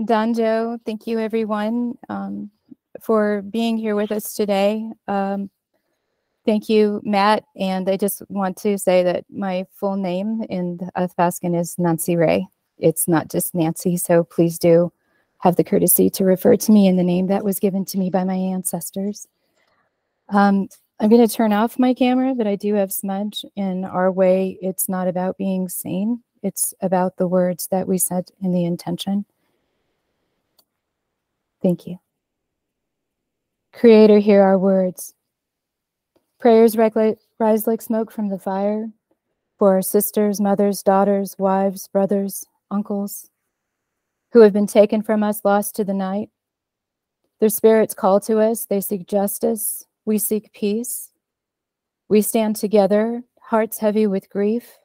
Danjo. Thank you, everyone, um, for being here with us today. Um, thank you, Matt. And I just want to say that my full name in Athabascan is Nancy Ray. It's not just Nancy, so please do have the courtesy to refer to me in the name that was given to me by my ancestors. Um, I'm going to turn off my camera, but I do have smudge. In our way, it's not about being seen. It's about the words that we said in the intention. Thank you. Creator, hear our words. Prayers rise like smoke from the fire for our sisters, mothers, daughters, wives, brothers, uncles who have been taken from us, lost to the night. Their spirits call to us. They seek justice. We seek peace. We stand together, hearts heavy with grief,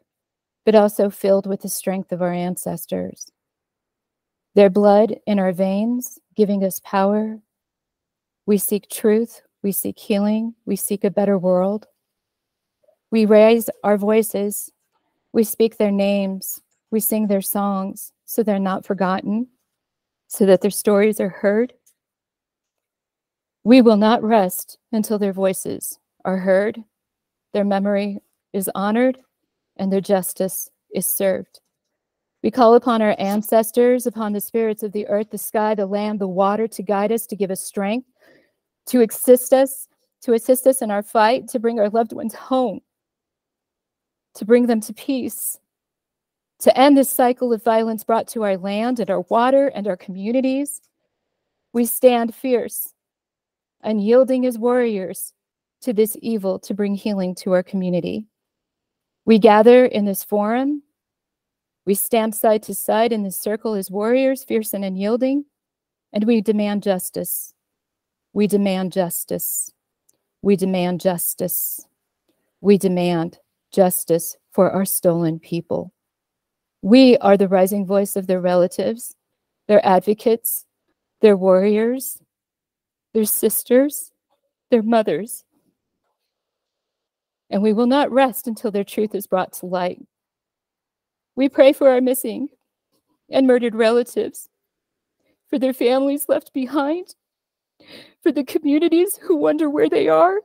but also filled with the strength of our ancestors. Their blood in our veins, giving us power. We seek truth. We seek healing. We seek a better world. We raise our voices. We speak their names. We sing their songs so they're not forgotten, so that their stories are heard. We will not rest until their voices are heard, their memory is honored, and their justice is served. We call upon our ancestors, upon the spirits of the earth, the sky, the land, the water to guide us, to give us strength, to assist us, to assist us in our fight, to bring our loved ones home, to bring them to peace, to end this cycle of violence brought to our land and our water and our communities. We stand fierce, unyielding as warriors to this evil to bring healing to our community. We gather in this forum. We stand side to side in this circle as warriors, fierce and unyielding, and we demand justice. We demand justice. We demand justice. We demand justice for our stolen people. We are the rising voice of their relatives, their advocates, their warriors, their sisters, their mothers. And we will not rest until their truth is brought to light. We pray for our missing and murdered relatives, for their families left behind, for the communities who wonder where they are,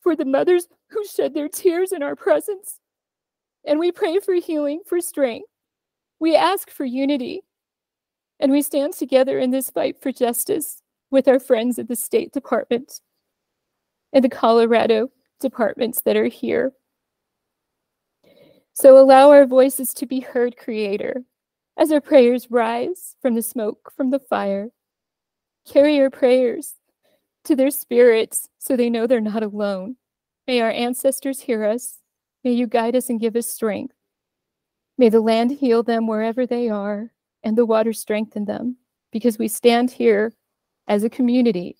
for the mothers who shed their tears in our presence, and we pray for healing, for strength. We ask for unity. And we stand together in this fight for justice with our friends at the State Department and the Colorado departments that are here. So allow our voices to be heard, Creator, as our prayers rise from the smoke, from the fire. Carry our prayers to their spirits so they know they're not alone. May our ancestors hear us May you guide us and give us strength. May the land heal them wherever they are and the water strengthen them because we stand here as a community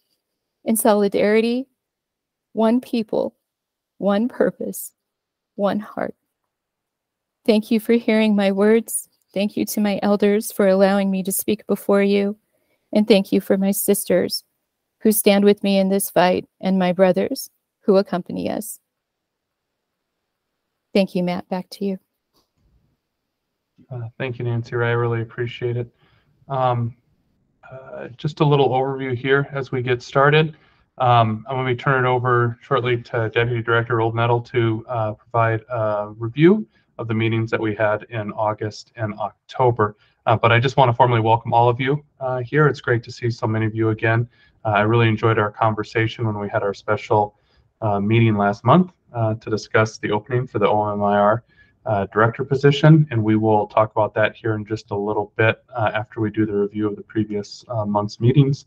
in solidarity, one people, one purpose, one heart. Thank you for hearing my words. Thank you to my elders for allowing me to speak before you. And thank you for my sisters who stand with me in this fight and my brothers who accompany us. Thank you, Matt. Back to you. Uh, thank you, Nancy I really appreciate it. Um, uh, just a little overview here as we get started. Um, I'm going to be turning it over shortly to Deputy Director Oldenettle to uh, provide a review of the meetings that we had in August and October. Uh, but I just want to formally welcome all of you uh, here. It's great to see so many of you again. Uh, I really enjoyed our conversation when we had our special meeting last month uh, to discuss the opening for the OMMIR uh, director position, and we will talk about that here in just a little bit uh, after we do the review of the previous uh, month's meetings.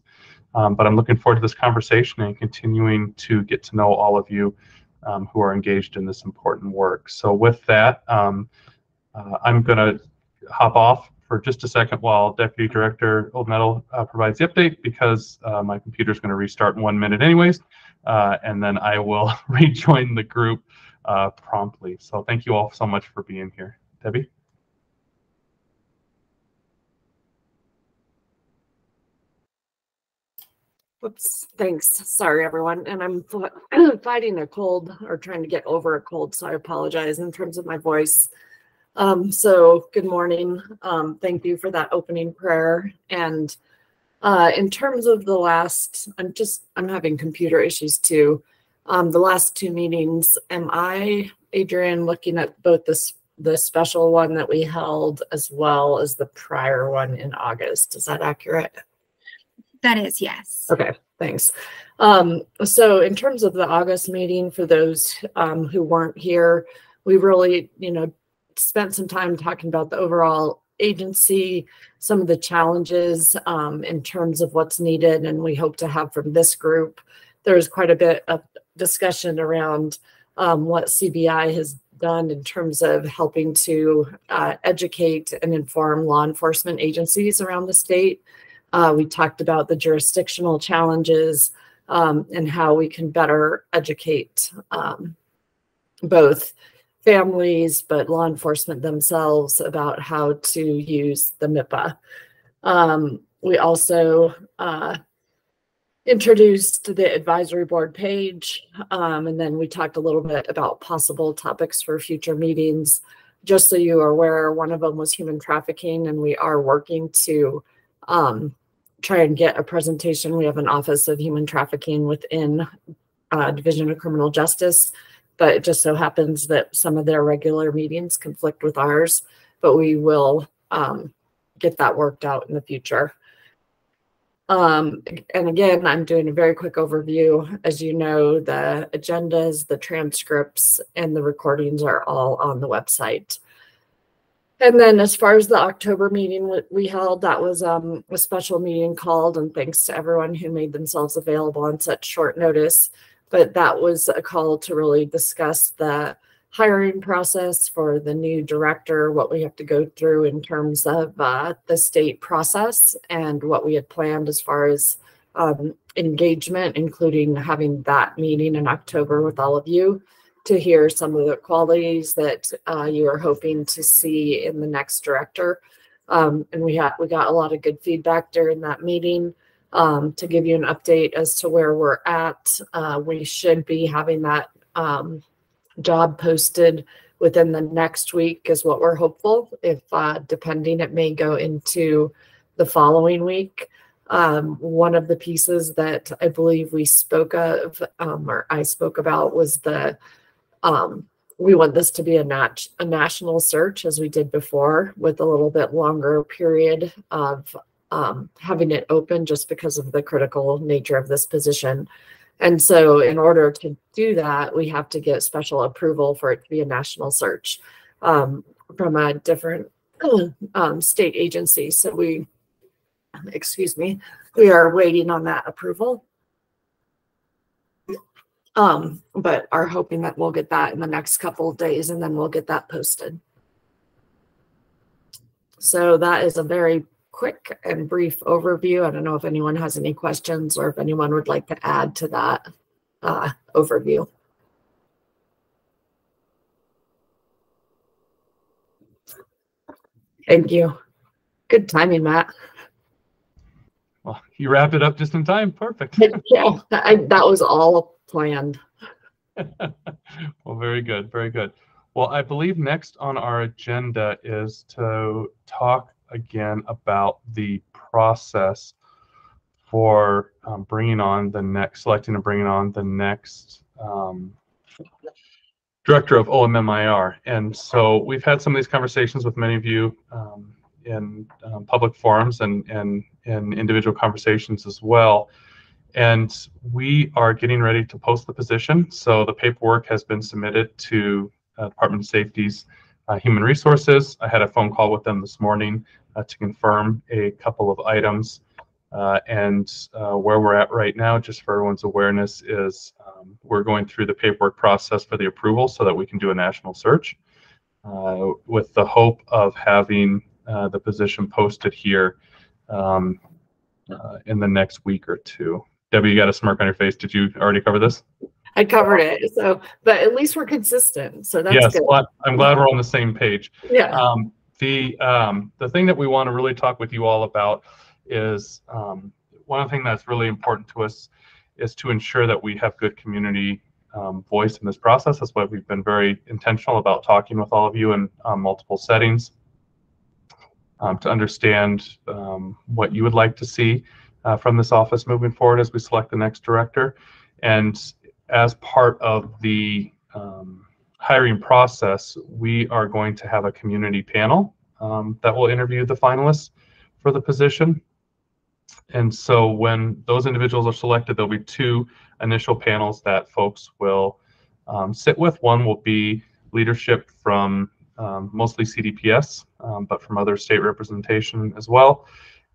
Um, but I'm looking forward to this conversation and continuing to get to know all of you um, who are engaged in this important work. So with that, um, uh, I'm going to hop off for just a second while Deputy Director Oldenettle uh, provides the update because my computer is going to restart in one minute anyways uh, and then I will rejoin the group uh, promptly. So thank you all so much for being here. Debbie? Whoops, thanks. Sorry, everyone. And I'm fighting a cold or trying to get over a cold, so I apologize in terms of my voice. Um, so good morning. Um, thank you for that opening prayer. And uh, in terms of the last, I'm just, I'm having computer issues too. Um, the last two meetings, am I, Adrian, looking at both this the special one that we held as well as the prior one in August? Is that accurate? That is, yes. Okay, thanks. Um, so in terms of the August meeting, for those um, who weren't here, we really, you know, spent some time talking about the overall agency, some of the challenges um, in terms of what's needed, and we hope to have from this group. There's quite a bit of discussion around um, what CBI has done in terms of helping to uh, educate and inform law enforcement agencies around the state. Uh, we talked about the jurisdictional challenges um, and how we can better educate um, both families, but law enforcement themselves about how to use the MIPA. Um, we also uh, introduced the advisory board page, um, and then we talked a little bit about possible topics for future meetings. Just so you are aware, one of them was human trafficking, and we are working to um, try and get a presentation. We have an Office of Human Trafficking within uh, Division of Criminal Justice but it just so happens that some of their regular meetings conflict with ours, but we will um, get that worked out in the future. Um, and again, I'm doing a very quick overview. As you know, the agendas, the transcripts, and the recordings are all on the website. And then as far as the October meeting we held, that was um, a special meeting called, and thanks to everyone who made themselves available on such short notice. But that was a call to really discuss the hiring process for the new director, what we have to go through in terms of uh, the state process and what we had planned as far as um, engagement, including having that meeting in October with all of you to hear some of the qualities that uh, you are hoping to see in the next director. Um, and we had we got a lot of good feedback during that meeting um, to give you an update as to where we're at. Uh, we should be having that um, job posted within the next week is what we're hopeful. If uh, depending, it may go into the following week. Um, one of the pieces that I believe we spoke of, um, or I spoke about, was the um, we want this to be a, a national search as we did before, with a little bit longer period of um, having it open just because of the critical nature of this position. And so in order to do that, we have to get special approval for it to be a national search um, from a different um, state agency. So we, excuse me, we are waiting on that approval. Um, but are hoping that we'll get that in the next couple of days and then we'll get that posted. So that is a very quick and brief overview. I don't know if anyone has any questions or if anyone would like to add to that uh, overview. Thank you. Good timing, Matt. Well, you wrapped it up just in time. Perfect. yeah, I, that was all planned. well, very good. Very good. Well, I believe next on our agenda is to talk again about the process for um, bringing on the next, selecting and bringing on the next um, director of OMMIR. And so we've had some of these conversations with many of you um, in um, public forums and, and in individual conversations as well. And we are getting ready to post the position. So the paperwork has been submitted to uh, Department of Safety's uh, Human Resources. I had a phone call with them this morning uh, to confirm a couple of items. Uh, and uh, where we're at right now, just for everyone's awareness, is um, we're going through the paperwork process for the approval so that we can do a national search uh, with the hope of having the position posted here um, in the next week or two. Debbie, you got a smirk on your face. Did you already cover this? I covered it. So, but at least we're consistent. So that's yes, good. Well, I'm glad we're on the same page. Yeah. Um, the um, the thing that we want to really talk with you all about is um, one of the things that's really important to us is to ensure that we have good community um, voice in this process. That's why we've been very intentional about talking with all of you in um, multiple settings um, to understand um, what you would like to see uh, from this office moving forward as we select the next director. And as part of the um, hiring process, we are going to have a community panel um, that will interview the finalists for the position. And so when those individuals are selected, there'll be two initial panels that folks will um, sit with. One will be leadership from um, mostly CDPS, um, but from other state representation as well.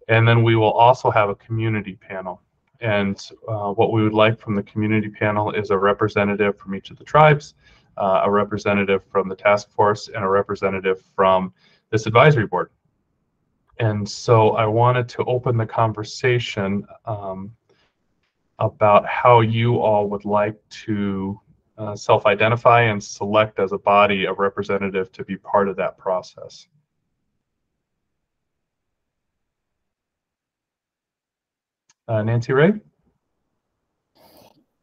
And then we will also have a community panel. And uh, what we would like from the community panel is a representative from each of the tribes, uh, a representative from the task force, and a representative from this advisory board. And so I wanted to open the conversation um, about how you all would like to uh, self-identify and select as a body a representative to be part of that process. Uh, Nancy Ray?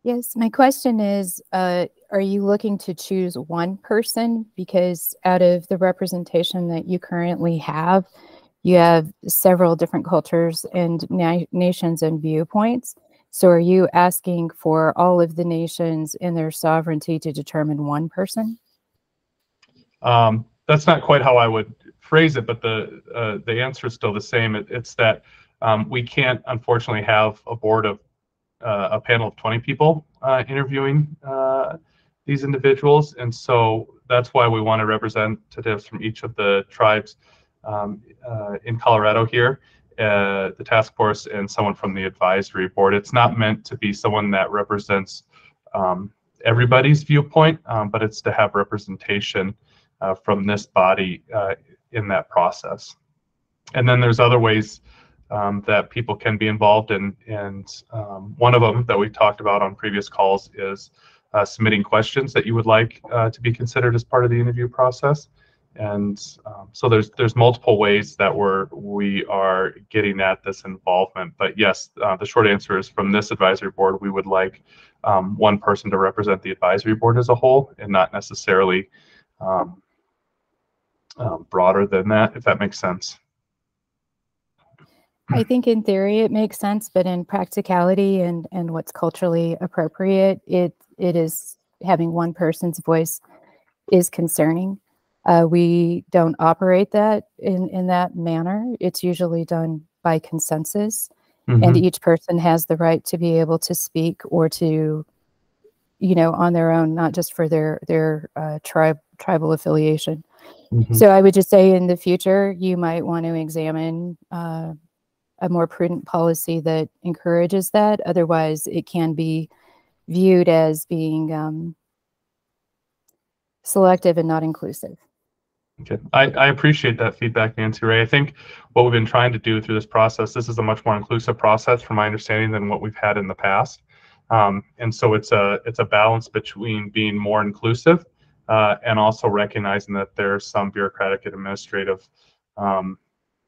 Yes, my question is, uh, are you looking to choose one person? Because out of the representation that you currently have, you have several different cultures and na nations and viewpoints. So are you asking for all of the nations and their sovereignty to determine one person? Um, that's not quite how I would phrase it, but the uh, the answer is still the same. It, it's that um, we can't, unfortunately, have a board of uh, a panel of 20 people uh, interviewing uh, these individuals, and so that's why we want representatives from each of the tribes um, uh, in Colorado here uh, the task force and someone from the advisory board. It's not meant to be someone that represents um, everybody's viewpoint, um, but it's to have representation uh, from this body in that process. And then there's other ways um, that people can be involved in, and um, one of them that we've talked about on previous calls is uh, submitting questions that you would like uh, to be considered as part of the interview process. And um, so there's there's multiple ways that we're we are getting at this involvement. But yes uh, the short answer is from this advisory board we would like um, one person to represent the advisory board as a whole and not necessarily um, um broader than that if that makes sense I think in theory it makes sense, but in practicality and and what's culturally appropriate, it it is having one person's voice is concerning. Uh, we don't operate that in, in that manner. It's usually done by consensus, mm-hmm. and each person has the right to be able to speak or to, you know, on their own, not just for their their uh, tribe tribal affiliation. Mm-hmm. So I would just say in the future, you might want to examine uh, a more prudent policy that encourages that. Otherwise, it can be viewed as being um, selective and not inclusive. Okay, I, I appreciate that feedback, Nancy Ray. I think what we've been trying to do through this process, this is a much more inclusive process, from my understanding, than what we've had in the past. Um, and so it's a it's a balance between being more inclusive uh, and also recognizing that there's some bureaucratic and administrative um,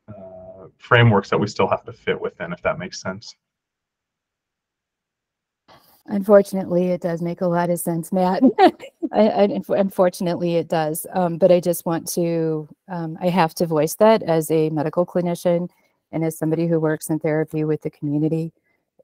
uh, frameworks that we still have to fit within, if that makes sense. Unfortunately, it does make a lot of sense, Matt. I, I, unfortunately, it does. Um, but I just want to, um, I have to voice that as a medical clinician and as somebody who works in therapy with the community.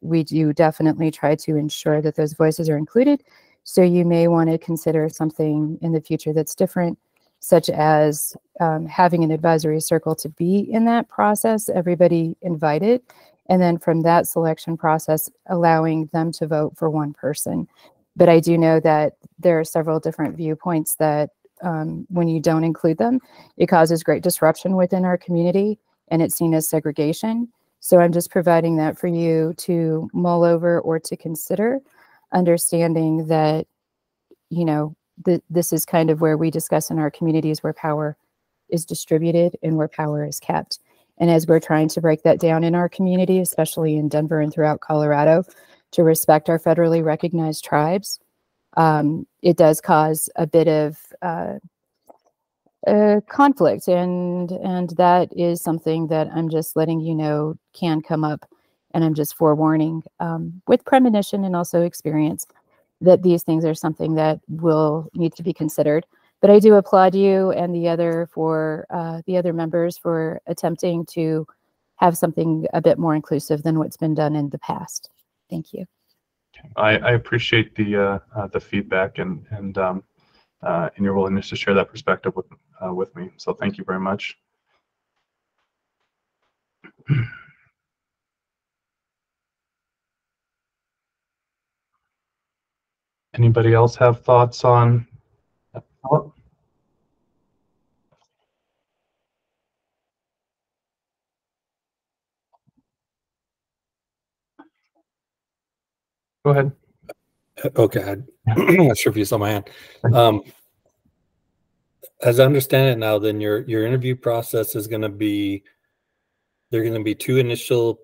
We do definitely try to ensure that those voices are included. So you may want to consider something in the future that's different, such as um, having an advisory circle to be in that process, everybody invited, and then from that selection process, allowing them to vote for one person. But I do know that there are several different viewpoints that um, when you don't include them, it causes great disruption within our community and it's seen as segregation. So I'm just providing that for you to mull over or to consider, understanding that, you know, th this is kind of where we discuss in our communities where power is distributed and where power is kept. And as we're trying to break that down in our community, especially in Denver and throughout Colorado, to respect our federally recognized tribes, um, it does cause a bit of uh, uh, conflict, and and that is something that I'm just letting you know can come up, and I'm just forewarning um, with premonition and also experience that these things are something that will need to be considered. But I do applaud you and the other for uh, the other members for attempting to have something a bit more inclusive than what's been done in the past. Thank you. I, I appreciate the uh, uh, the feedback and and um, uh, and your willingness to share that perspective with uh, with me. So thank you very much. Anybody else have thoughts on? Oh, Go ahead. Okay, I'm not sure if you saw my hand. Um, as I understand it now, then your your interview process is going to be there are going to be two initial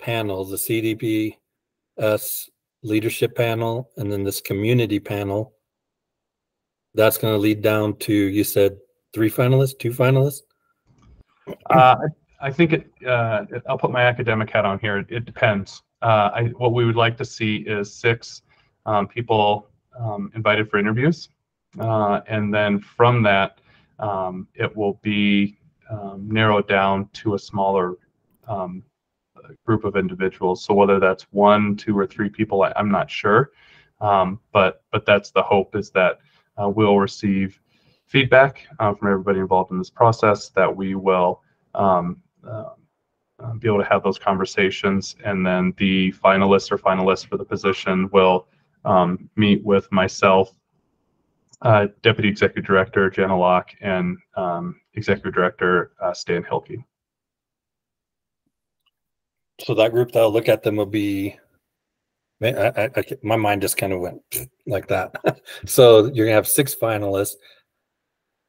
panels: the CDPS leadership panel, and then this community panel. That's going to lead down to you said three finalists, two finalists. Uh, I think it, uh, it- I'll put my academic hat on here. It, it depends. Uh, I, what we would like to see is six um, people um, invited for interviews. Uh, and then from that, um, it will be um, narrowed down to a smaller um, group of individuals. So whether that's one, two, or three people, I, I'm not sure. Um, but but that's the hope is that uh, we'll receive feedback uh, from everybody involved in this process that we will um, uh, be able to have those conversations. And then the finalists or finalists for the position will um, meet with myself, uh, Deputy Executive Director Jenna Locke, and um, Executive Director uh, Stan Hilkey. So that group that'll look at them will be. I, I, I, my mind just kind of went like that. so you're gonna have six finalists.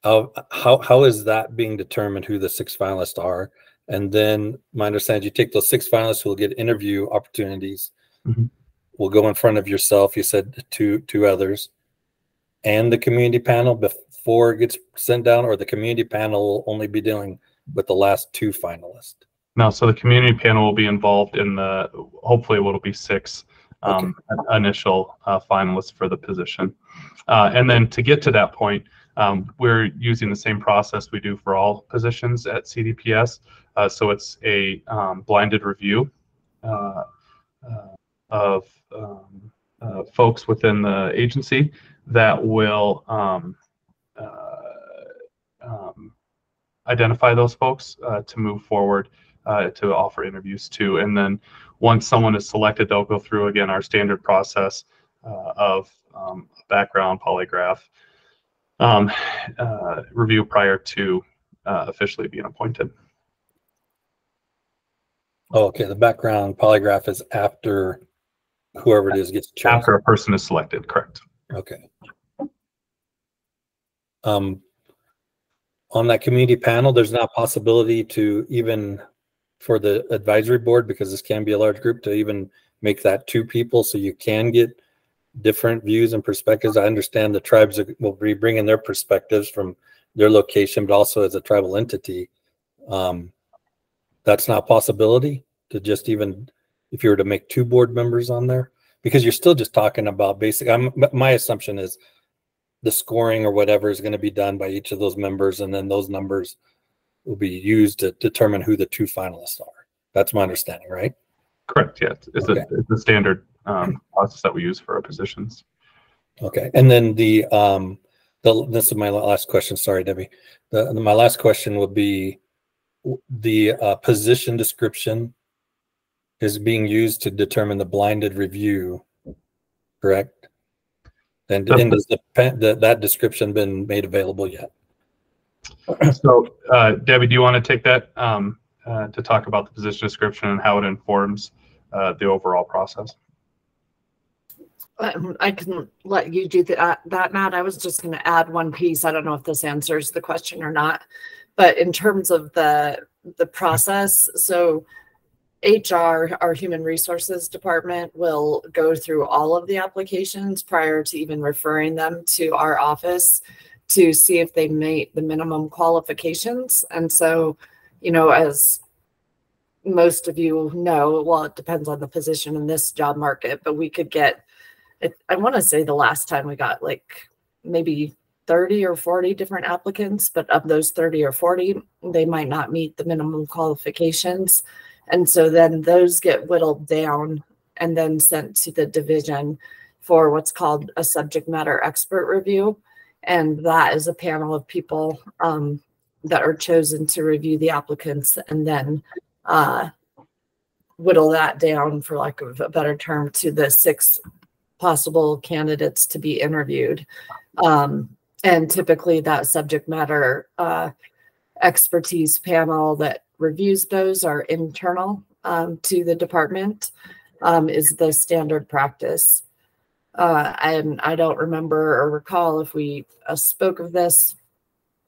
How how how is that being determined? Who the six finalists are? And then my understanding, you take those six finalists who will get interview opportunities. Mhm. Will go in front of yourself. You said two two others, and the community panel before it gets sent down, or the community panel will only be dealing with the last two finalists. No, so the community panel will be involved in the, hopefully what'll be six um, initial uh, finalists for the position. Uh, and then to get to that point, um, we're using the same process we do for all positions at CDPS. Uh, so it's a um, blinded review uh, uh, of um, uh, folks within the agency that will um, uh, um, identify those folks uh, to move forward uh, to offer interviews to. And then once someone is selected, they'll go through again our standard process uh, of um, background polygraph um, uh, review prior to uh, officially being appointed. Oh, okay. The background polygraph is after whoever it is gets chosen. After a person is selected, correct. Okay. Um, on that community panel, there's not possibility to even for the advisory board, because this can be a large group, to even make that two people so you can get different views and perspectives. I understand the tribes will be bringing their perspectives from their location, but also as a tribal entity. Um, that's not a possibility to just even, if you were to make two board members on there? Because you're still just talking about basic, I'm, my assumption is the scoring or whatever is going to be done by each of those members, and then those numbers will be used to determine who the two finalists are. That's my understanding, right? Correct, yeah. It's- Okay. a, it's a standard um, process that we use for our positions. Okay, and then the, um, the, this is my last question, sorry Debbie. The, my last question would be the, uh, position description is being used to determine the blinded review, correct? And, and does the, that, that description been made available yet? So uh, Debbie, do you want to take that um, uh, to talk about the position description and how it informs uh, the overall process? Um, I can let you do that, that, Matt. I was just going to add one piece. I don't know if this answers the question or not, but in terms of the, the process, so HR, our human resources department will go through all of the applications prior to even referring them to our office to see if they meet the minimum qualifications. And so, you know, as most of you know, well, it depends on the position in this job market, but we could get, I want to say the last time we got like maybe 30 or 40 different applicants, but of those 30 or 40, they might not meet the minimum qualifications. And so then those get whittled down and then sent to the division for what's called a subject matter expert review. And that is a panel of people um, that are chosen to review the applicants and then uh, whittle that down, for lack of a better term, to the six possible candidates to be interviewed. Um, and typically, that subject matter uh, expertise panel that reviews those are internal um, to the department, um, is the standard practice. Uh, and I don't remember or recall if we uh, spoke of this,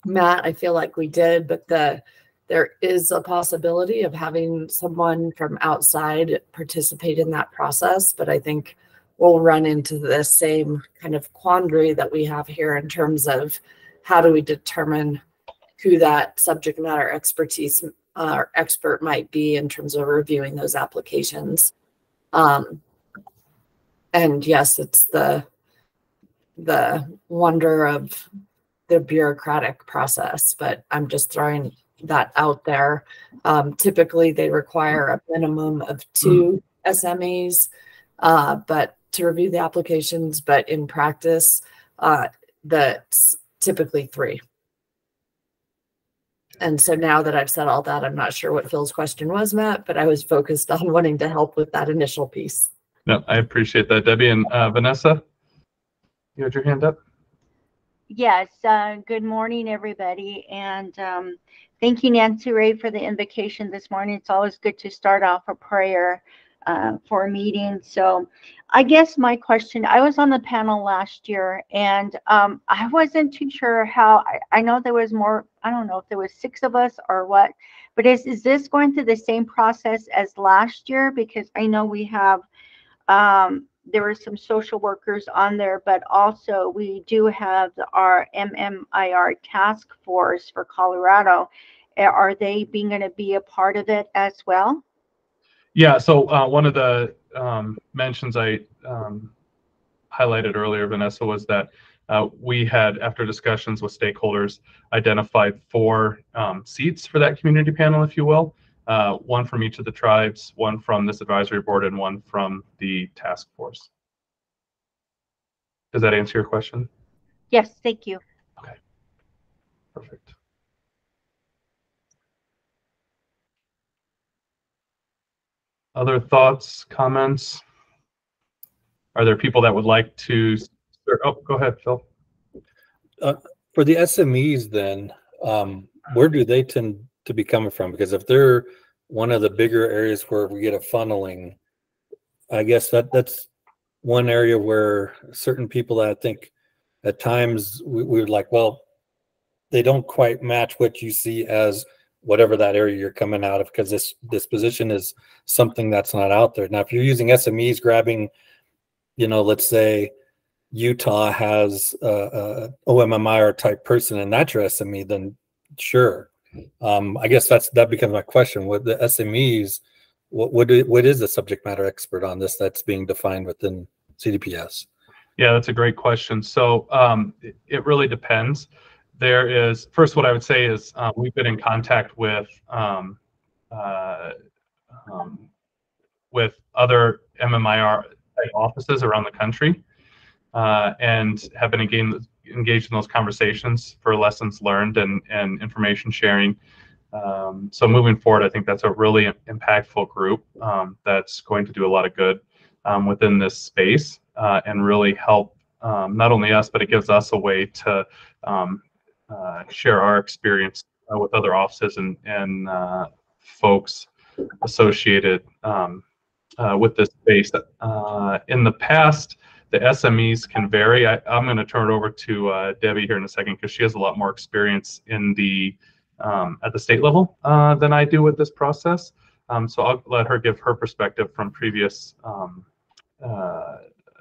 Matt. I feel like we did, but the there is a possibility of having someone from outside participate in that process. But I think we'll run into the same kind of quandary that we have here in terms of how do we determine who that subject matter expertise uh, expert might be in terms of reviewing those applications. Um, and yes, it's the the wonder of the bureaucratic process, but I'm just throwing that out there. Um, typically, they require a minimum of two SMEs, uh, but to review the applications. But in practice, uh, that's typically three. And so now that I've said all that, I'm not sure what Phil's question was, Matt, but I was focused on wanting to help with that initial piece. No, I appreciate that, Debbie and uh, Vanessa. You had your hand up. Yes, uh, good morning, everybody. And um, thank you, Nancy Ray, for the invocation this morning. It's always good to start off a prayer uh, for a meeting. So I guess my question, I was on the panel last year and um, I wasn't too sure how, I, I, know there was more, I don't know if there was six of us or what, but is, is this going through the same process as last year? Because I know we have, um, there were some social workers on there, but also we do have our MMIR task force for Colorado. Are they being going to be a part of it as well? Yeah, so uh, one of the um, mentions I um, highlighted earlier, Vanessa, was that uh, we had, after discussions with stakeholders, identified four um, seats for that community panel, if you will. Uh, one from each of the tribes, one from this advisory board, and one from the task force. Does that answer your question? Yes, thank you. Okay, perfect. Other thoughts, comments? Are there people that would like to? Oh, go ahead, Phil. Uh, for the SMEs, then, um, where do they tend to be coming from? Because if they're one of the bigger areas where we get a funneling, I guess that that's one area where certain people that I think at times we, are like, well, they don't quite match what you see as whatever that area you're coming out of because this this position is something that's not out there now if you're using smes grabbing you know let's say utah has a, a ommir type person and that's your sme then sure um, i guess that's that becomes my question. What the smes what what, do, what is the subject matter expert on this that's being defined within cdps yeah that's a great question. So um, it, it really depends. There is first what I would say is uh, we've been in contact with um, uh, um, with other MMIR offices around the country uh, and have been engaged, engaged in those conversations for lessons learned and, and information sharing. Um, so moving forward, I think that's a really impactful group um, that's going to do a lot of good um, within this space uh, and really help um, not only us, but it gives us a way to um, uh, share our experience uh, with other offices and, and uh, folks associated um, uh, with this space. Uh, in the past, the SMEs can vary. I, am going to turn it over to Debbie here in a second because she has a lot more experience in the um, at the state level than I do with this process. Um, so I'll let her give her perspective from previous um,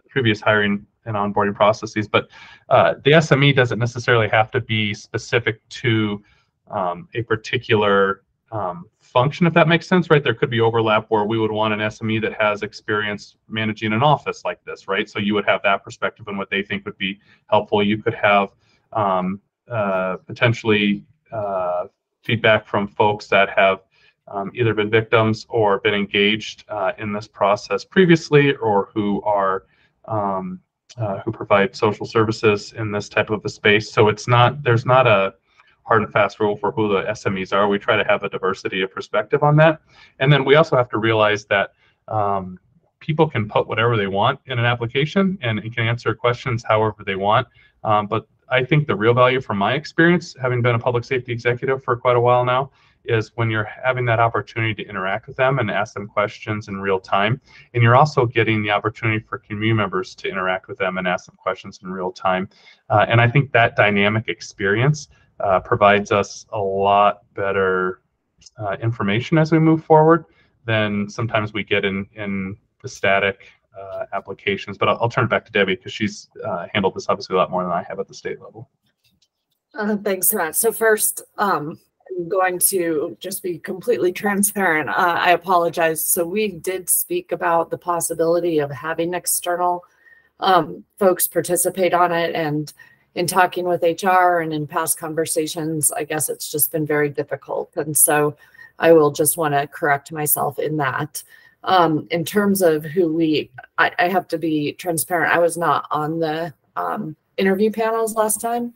previous hiring and onboarding processes. But uh, the SME doesn't necessarily have to be specific to um, a particular um, function, if that makes sense, right? There could be overlap where we would want an SME that has experience managing an office like this, right? So you would have that perspective and what they think would be helpful. You could have um, uh, potentially uh, feedback from folks that have um, either been victims or been engaged uh, in this process previously or who are um, uh, who provide social services in this type of a space. So it's not there's not a hard and fast rule for who the SMEs are. We try to have a diversity of perspective on that, and then we also have to realize that um, people can put whatever they want in an application and it can answer questions however they want. Um, but I think the real value from my experience, having been a public safety executive for quite a while now, is when you're having that opportunity to interact with them and ask them questions in real time. And you're also getting the opportunity for community members to interact with them and ask them questions in real time. Uh, and I think that dynamic experience uh, provides us a lot better uh, information as we move forward than sometimes we get in, in the static uh, applications. But I'll, I'll, turn it back to Debbie because she's uh, handled this obviously a lot more than I have at the state level. Uh, thanks, Matt. So first, um, I'm going to just be completely transparent. Uh, I apologize. So we did speak about the possibility of having external um, folks participate on it. And in talking with HR and in past conversations, I guess it's just been very difficult. And so I will just want to correct myself in that. Um, in terms of who we, I, I, have to be transparent. I was not on the um, interview panels last time.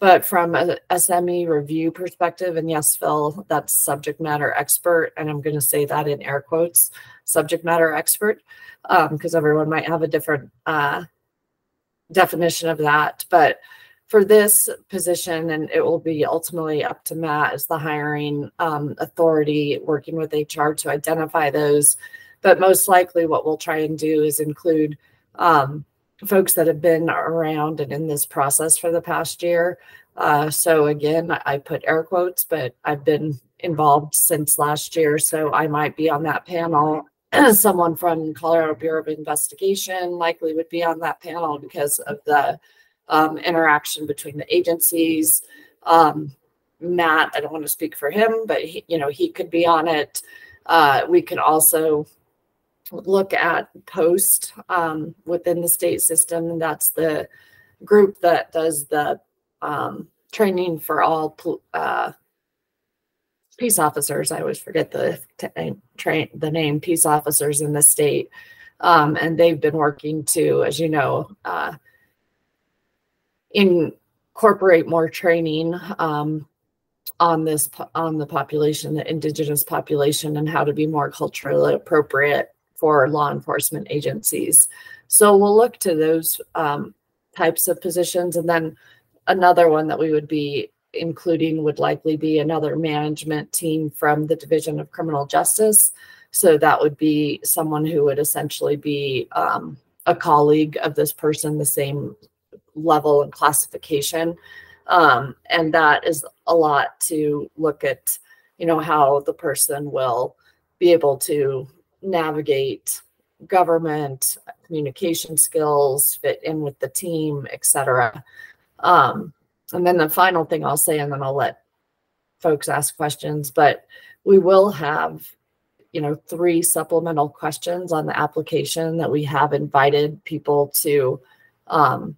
But from a SME review perspective, and yes, Phil, that's subject matter expert, and I'm going to say that in air quotes, subject matter expert, because um, everyone might have a different uh, definition of that. But for this position, and it will be ultimately up to Matt as the hiring um, authority working with HR to identify those. But most likely, what we'll try and do is include um, folks that have been around and in this process for the past year. Uh, so again, I put air quotes, but I've been involved since last year. So I might be on that panel. Someone from Colorado Bureau of Investigation likely would be on that panel because of the um, interaction between the agencies. Um, Matt, I don't want to speak for him, but he, you know, he could be on it. Uh, we could also look at post um, within the state system, that's the group that does the um, training for all uh, peace officers. I always forget the train the name peace officers in the state, um, and they've been working to, as you know, uh, incorporate more training um, on this on the population, the indigenous population, and how to be more culturally appropriate for law enforcement agencies. So we'll look to those um, types of positions. And then another one that we would be including would likely be another management team from the Division of Criminal Justice. So that would be someone who would essentially be um, a colleague of this person, the same level and classification. Um, and that is a lot to look at, you know, how the person will be able to navigate government, communication skills, fit in with the team, etc. Um, and then the final thing I'll say, and then I'll let folks ask questions, but we will have, you know, three supplemental questions on the application that we have invited people to um,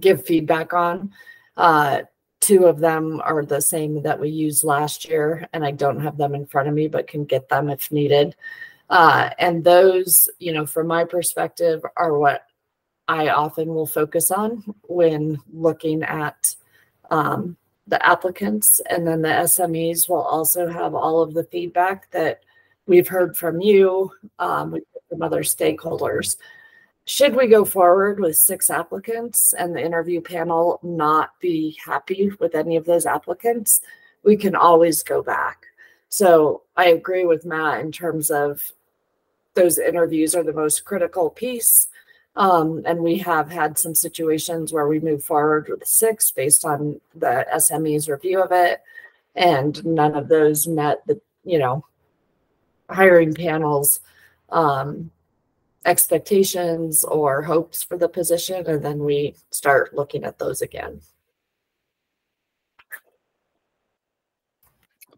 give feedback on. Uh, Two of them are the same that we used last year, and I don't have them in front of me, but can get them if needed. Uh, and those, you know, from my perspective, are what I often will focus on when looking at um, the applicants. And then the SMEs will also have all of the feedback that we've heard from you, um, from other stakeholders. Should we go forward with six applicants and the interview panel not be happy with any of those applicants, we can always go back. So I agree with Matt in terms of those interviews are the most critical piece. Um, and we have had some situations where we move forward with six based on the SME's review of it. And none of those met the, you know, hiring panels um, expectations or hopes for the position, and then we start looking at those again.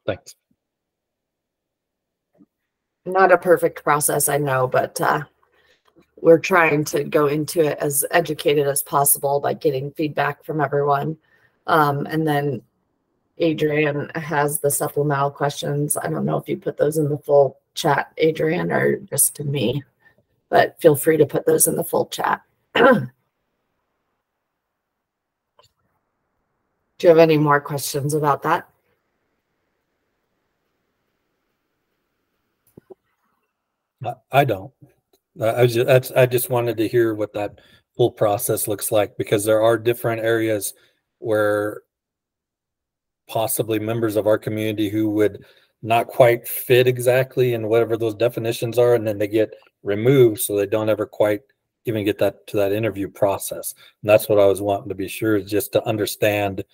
Thanks. not a perfect process, I know, but uh, we're trying to go into it as educated as possible by getting feedback from everyone. Um, and then Adrian has the supplemental questions. I don't know if you put those in the full chat, Adrian, or just to me, but feel free to put those in the full chat. Do you have any more questions about that? I- don't. I I was just, I just wanted to hear what that full process looks like because there are different areas where possibly members of our community who would not quite fit exactly in whatever those definitions are, and then they get removed, so they don't ever quite even get that to that interview process. And that's what I was wanting to be sure is just to understand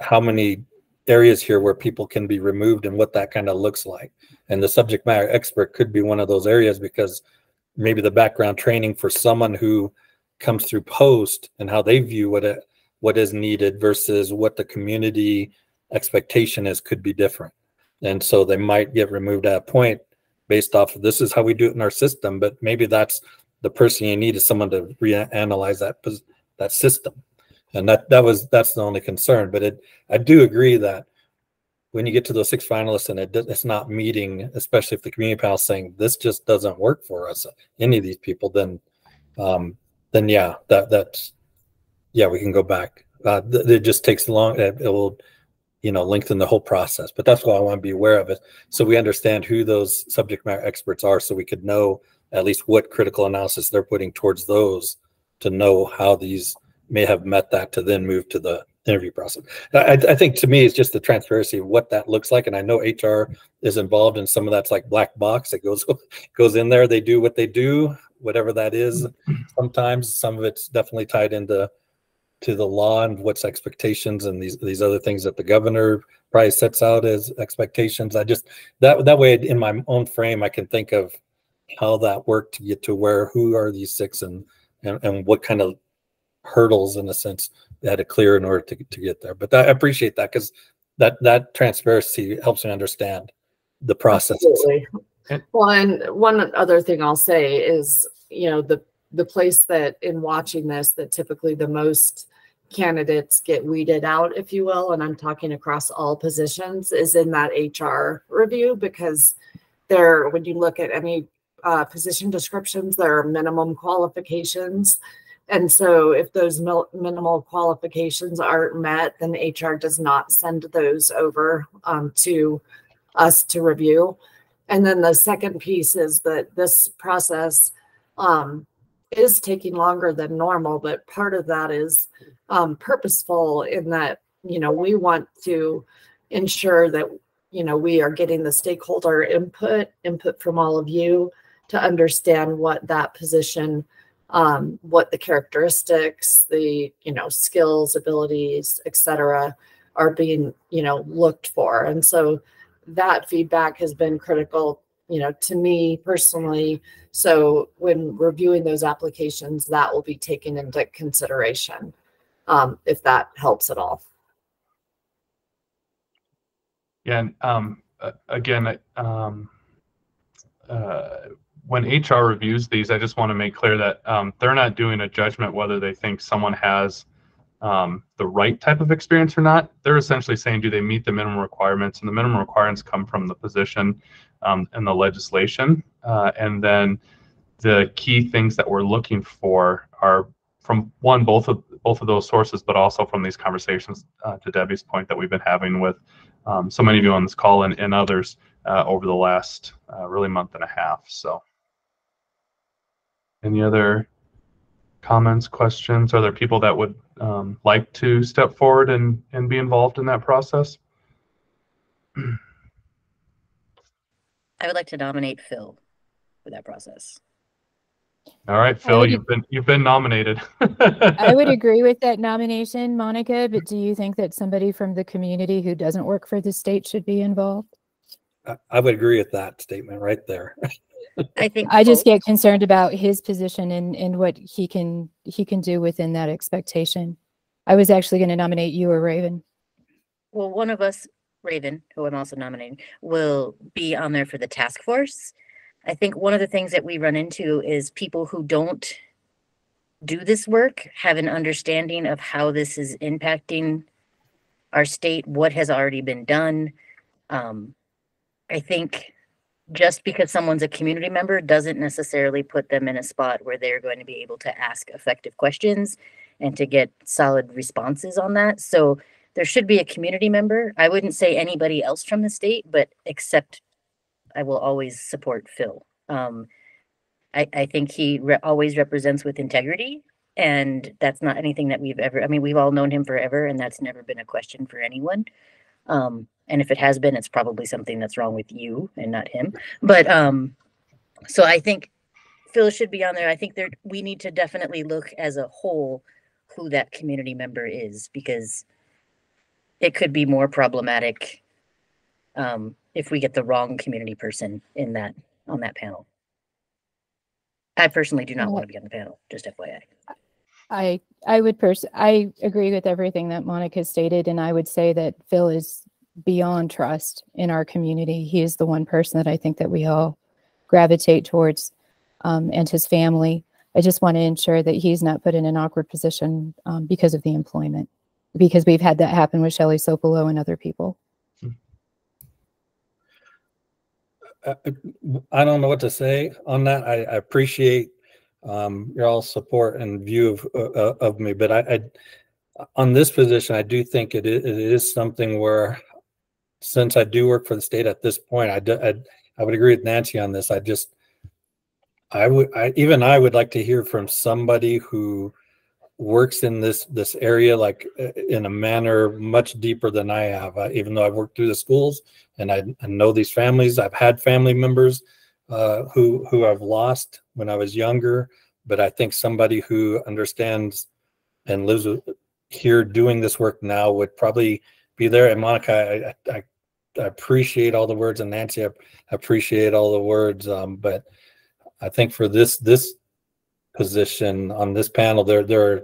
how many areas here where people can be removed and what that kind of looks like. And the subject matter expert could be one of those areas because maybe the background training for someone who comes through post and how they view what it what is needed versus what the community expectation is could be different. And so they might get removed at a point based off of this is how we do it in our system, but maybe that's the person you need is someone to reanalyze that that system. And that that was that's the only concern. But it I do agree that when you get to those six finalists and it it's not meeting, especially if the community panel is saying this just doesn't work for us, any of these people, then um, then yeah, that that's yeah, we can go back. Uh, it just takes long. It, it will, you know, lengthen the whole process. But that's why I want to be aware of it, so we understand who those subject matter experts are, so we could know at least what critical analysis they're putting towards those to know how these may have met that to then move to the interview process. I, I think to me, it's just the transparency of what that looks like. And I know HR is involved in some of that's like black box. It goes goes in there. They do what they do, whatever that is. Mm-hmm. Sometimes some of it's definitely tied into to the law and what's expectations and these these other things that the governor probably sets out as expectations. I just that that way in my own frame I can think of how that worked to get to where who are these six and and, and what kind of hurdles in a sense they had to clear in order to, to get there. But that, I appreciate that because that that transparency helps me understand the process. Absolutely. And- Well, and one other thing I'll say is, you know, the, the place that in watching this, that typically the most candidates get weeded out, if you will, and I'm talking across all positions, is in that HR review because there, when you look at any uh, position descriptions, there are minimum qualifications. And so if those mil- minimal qualifications aren't met, then HR does not send those over um, to us to review. And then the second piece is that this process um, is taking longer than normal, but part of that is um, purposeful in that, you know, we want to ensure that, you know, we are getting the stakeholder input, input from all of you to understand what that position, um, what the characteristics, the, you know, skills, abilities, et cetera, are being, you know, looked for. And so that feedback has been critical, you know, to me personally. So when reviewing those applications, that will be taken into consideration, um, if that helps at all. Yeah, and um, again, um, uh, when HR reviews these, I just want to make clear that um, they're not doing a judgment whether they think someone has um, the right type of experience or not. They're essentially saying, do they meet the minimum requirements? And the minimum requirements come from the position um, and the legislation. Uh, and then the key things that we're looking for are from one, both of both of those sources, but also from these conversations, uh, to Debbie's point that we've been having with um, so many of you on this call and, and others uh, over the last uh, really month and a half. So, any other comments, questions? Are there people that would um, like to step forward and, and be involved in that process? I would like to nominate Phil for that process. All right, Phil, would- you've been you've been nominated. I would agree with that nomination, Monica, but do you think that somebody from the community who doesn't work for the state should be involved? I, I would agree with that statement right there. I think. I just get concerned about his position and, and what he can, he can do within that expectation. I was actually going to nominate you or Raven. Well, one of us, Raven, who I'm also nominating, will be on there for the task force. I think one of the things that we run into is people who don't do this work have an understanding of how this is impacting our state, what has already been done. Um, I think just because someone's a community member doesn't necessarily put them in a spot where they're going to be able to ask effective questions and to get solid responses on that. So there should be a community member. I wouldn't say anybody else from the state, but except I will always support Phil. Um, I, I think he re- always represents with integrity, and that's not anything that we've ever. I mean, we've all known him forever, and that's never been a question for anyone. Um, and if it has been, it's probably something that's wrong with you and not him. But um, so I think Phil should be on there. I think there we need to definitely look as a whole who that community member is because it could be more problematic um, if we get the wrong community person in that on that panel. I personally do not want to be on the panel, just FYI. I I would pers- I agree with everything that Monica stated, and I would say that Phil is beyond trust in our community. He is the one person that I think that we all gravitate towards, um, and his family. I just want to ensure that he's not put in an awkward position um, because of the employment, because we've had that happen with Shelley Sopolo and other people. I I don't know what to say on that. I, I appreciate um, your all support and view of uh, of me, but I, I on this position, I do think it is, it is something where since I do work for the state at this point, I do, I, I would agree with Nancy on this. I just I would I even I would like to hear from somebody who works in this this area like uh, in a manner much deeper than I have. Uh, even though I've worked through the schools and I, I know these families, I've had family members uh, who who I've lost when I was younger. But I think somebody who understands and lives with, here doing this work now would probably be there. And Monica, I, I, I appreciate all the words, and Nancy, I appreciate all the words. Um, but I think for this this position on this panel, there there are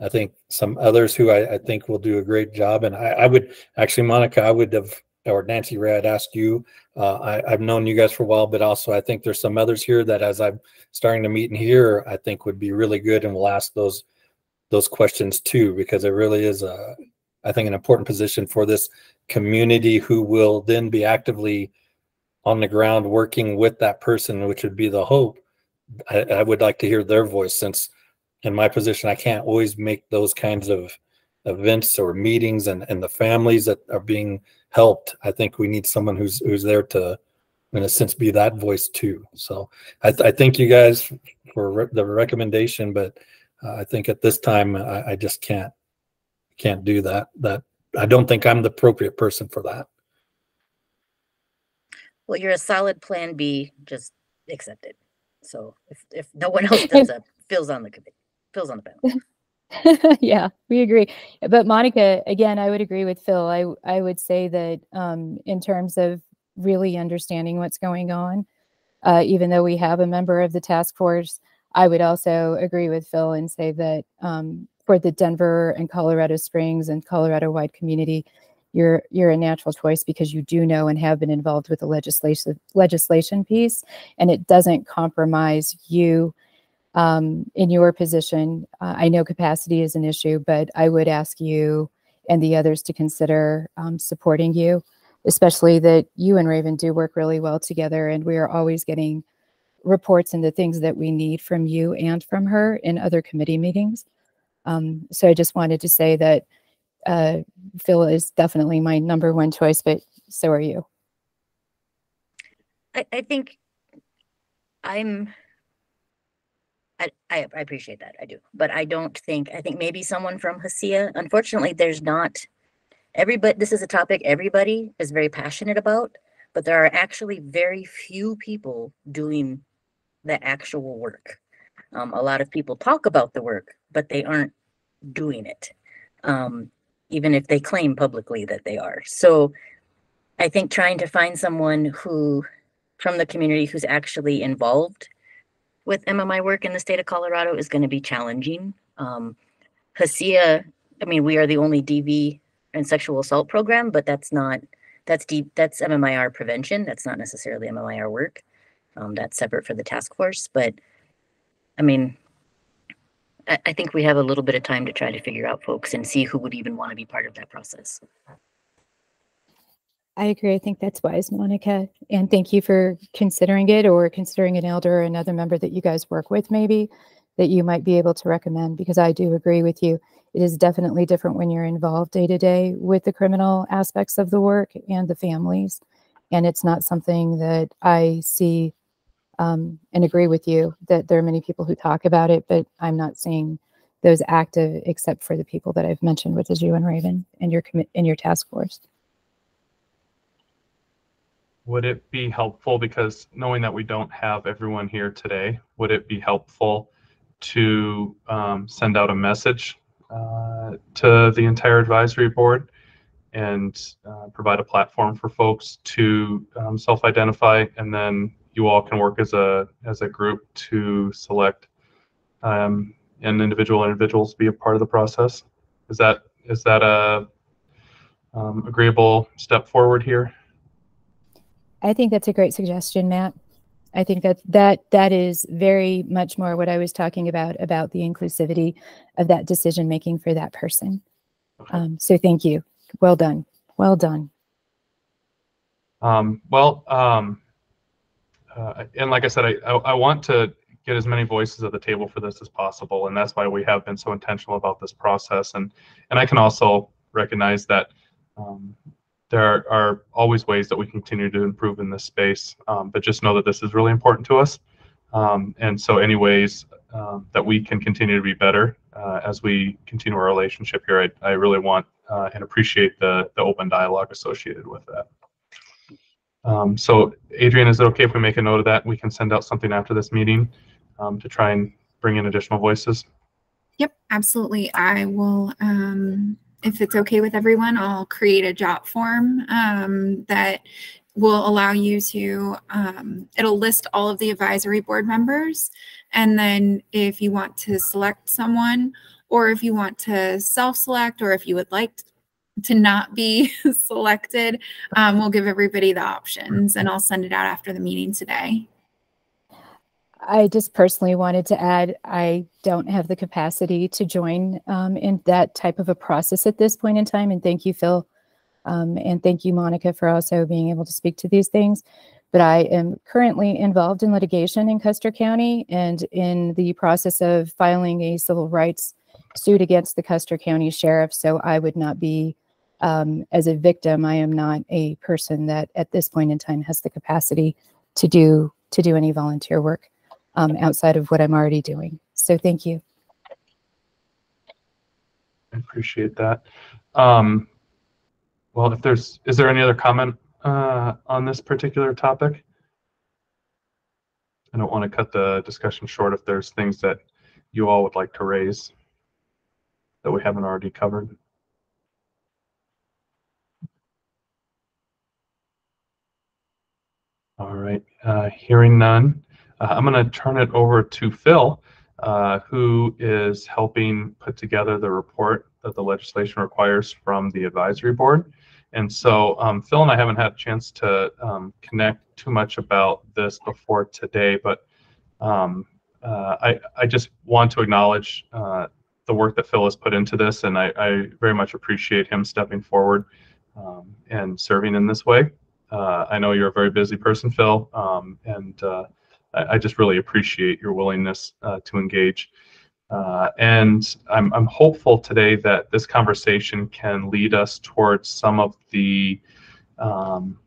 I think some others who I, I think will do a great job. And I, I would actually, Monica, I would have or Nancy Ray, I'd ask you. Uh, I, I've known you guys for a while, but also I think there's some others here that as I'm starting to meet and hear, I think would be really good, and we'll ask those those questions too, because it really is a I think an important position for this community who will then be actively on the ground working with that person, which would be the hope. I, I would like to hear their voice since in my position, I can't always make those kinds of events or meetings and, and the families that are being helped. I think we need someone who's, who's there to, in a sense, be that voice too. So I, th- I thank you guys for re- the recommendation, but uh, I think at this time, I, I just can't, can't do that. That I don't think I'm the appropriate person for that. Well, you're a solid plan B, just accept it. So if, if no one else does up, Phil's on the committee, Phil's on the panel. yeah, we agree. But Monica, again, I would agree with Phil. I I would say that um, in terms of really understanding what's going on, uh, even though we have a member of the task force, I would also agree with Phil and say that um, for the Denver and Colorado Springs and Colorado wide community, you're you're a natural choice because you do know and have been involved with the legislation legislation piece, and it doesn't compromise you um, in your position. Uh, I know capacity is an issue, but I would ask you and the others to consider um, supporting you, especially that you and Raven do work really well together, and we are always getting reports and the things that we need from you and from her in other committee meetings. Um, so I just wanted to say that uh, Phil is definitely my number one choice, but so are you. I, I think I'm, I, I, appreciate that, I do, but I don't think, I think maybe someone from Haseya, unfortunately, there's not, everybody, this is a topic everybody is very passionate about, but there are actually very few people doing the actual work. Um, a lot of people talk about the work, but they aren't doing it. Um, even if they claim publicly that they are. So I think trying to find someone who from the community who's actually involved with MMI work in the state of Colorado is going to be challenging. Um, Haseya, I mean, we are the only DV and sexual assault program, but that's not that's deep that's MMIR prevention. That's not necessarily MMIR work. Um, that's separate for the task force, but I mean, I, I think we have a little bit of time to try to figure out folks and see who would even want to be part of that process. I agree. I think that's wise, Monica. And thank you for considering it or considering an elder or another member that you guys work with, maybe that you might be able to recommend, because I do agree with you. It is definitely different when you're involved day to day with the criminal aspects of the work and the families. And it's not something that I see um, and agree with you that there are many people who talk about it, but I'm not seeing those active except for the people that I've mentioned, which is you and Raven and your commit and your task force. Would it be helpful, because knowing that we don't have everyone here today, would it be helpful to um, send out a message uh, to the entire advisory board and uh, provide a platform for folks to um, self-identify and then you all can work as a as a group to select um, an individual individuals be a part of the process is that is that a um, agreeable step forward here I think that's a great suggestion, Matt. I think that that that is very much more what I was talking about about the inclusivity of that decision making for that person. Okay. Um, so thank you. Well done. Well done. Um, well, um, uh, and like I said, I, I, I want to get as many voices at the table for this as possible, and that's why we have been so intentional about this process. And and I can also recognize that um, there are, are, always ways that we continue to improve in this space, um, but just know that this is really important to us. Um, and so, any ways um, that we can continue to be better uh, as we continue our relationship here, I, I really want uh, and appreciate the the open dialogue associated with that. Um, so Adrian, is it okay if we make a note of that? We can send out something after this meeting um, to try and bring in additional voices. Yep, absolutely. I will, um, if it's okay with everyone, I'll create a Jotform um, that will allow you to, um, it'll list all of the advisory board members. And then if you want to select someone, or if you want to self-select, or if you would like to not be selected, um, we'll give everybody the options and I'll send it out after the meeting today. I just personally wanted to add, I don't have the capacity to join um, in that type of a process at this point in time. And thank you, Phil. Um, and thank you, Monica, for also being able to speak to these things. But I am currently involved in litigation in Custer County and in the process of filing a civil rights suit against the Custer County Sheriff. So I would not be um, as a victim, I am not a person that at this point in time has the capacity to do to do any volunteer work um, outside of what I'm already doing. So thank you. I appreciate that. Um, well, if there's, is there any other comment uh, on this particular topic? I don't want to cut the discussion short if there's things that you all would like to raise that we haven't already covered. All right, uh, hearing none, uh, I'm going to turn it over to Phil, uh, who is helping put together the report that the legislation requires from the advisory board. And so um, Phil and I haven't had a chance to um, connect too much about this before today, but um, uh, I, I just want to acknowledge uh, the work that Phil has put into this, and I, I very much appreciate him stepping forward um, and serving in this way. Uh, I know you're a very busy person, Phil, um, and uh, I, I, just really appreciate your willingness uh, to engage. Uh, and I'm, I'm hopeful today that this conversation can lead us towards some of the um,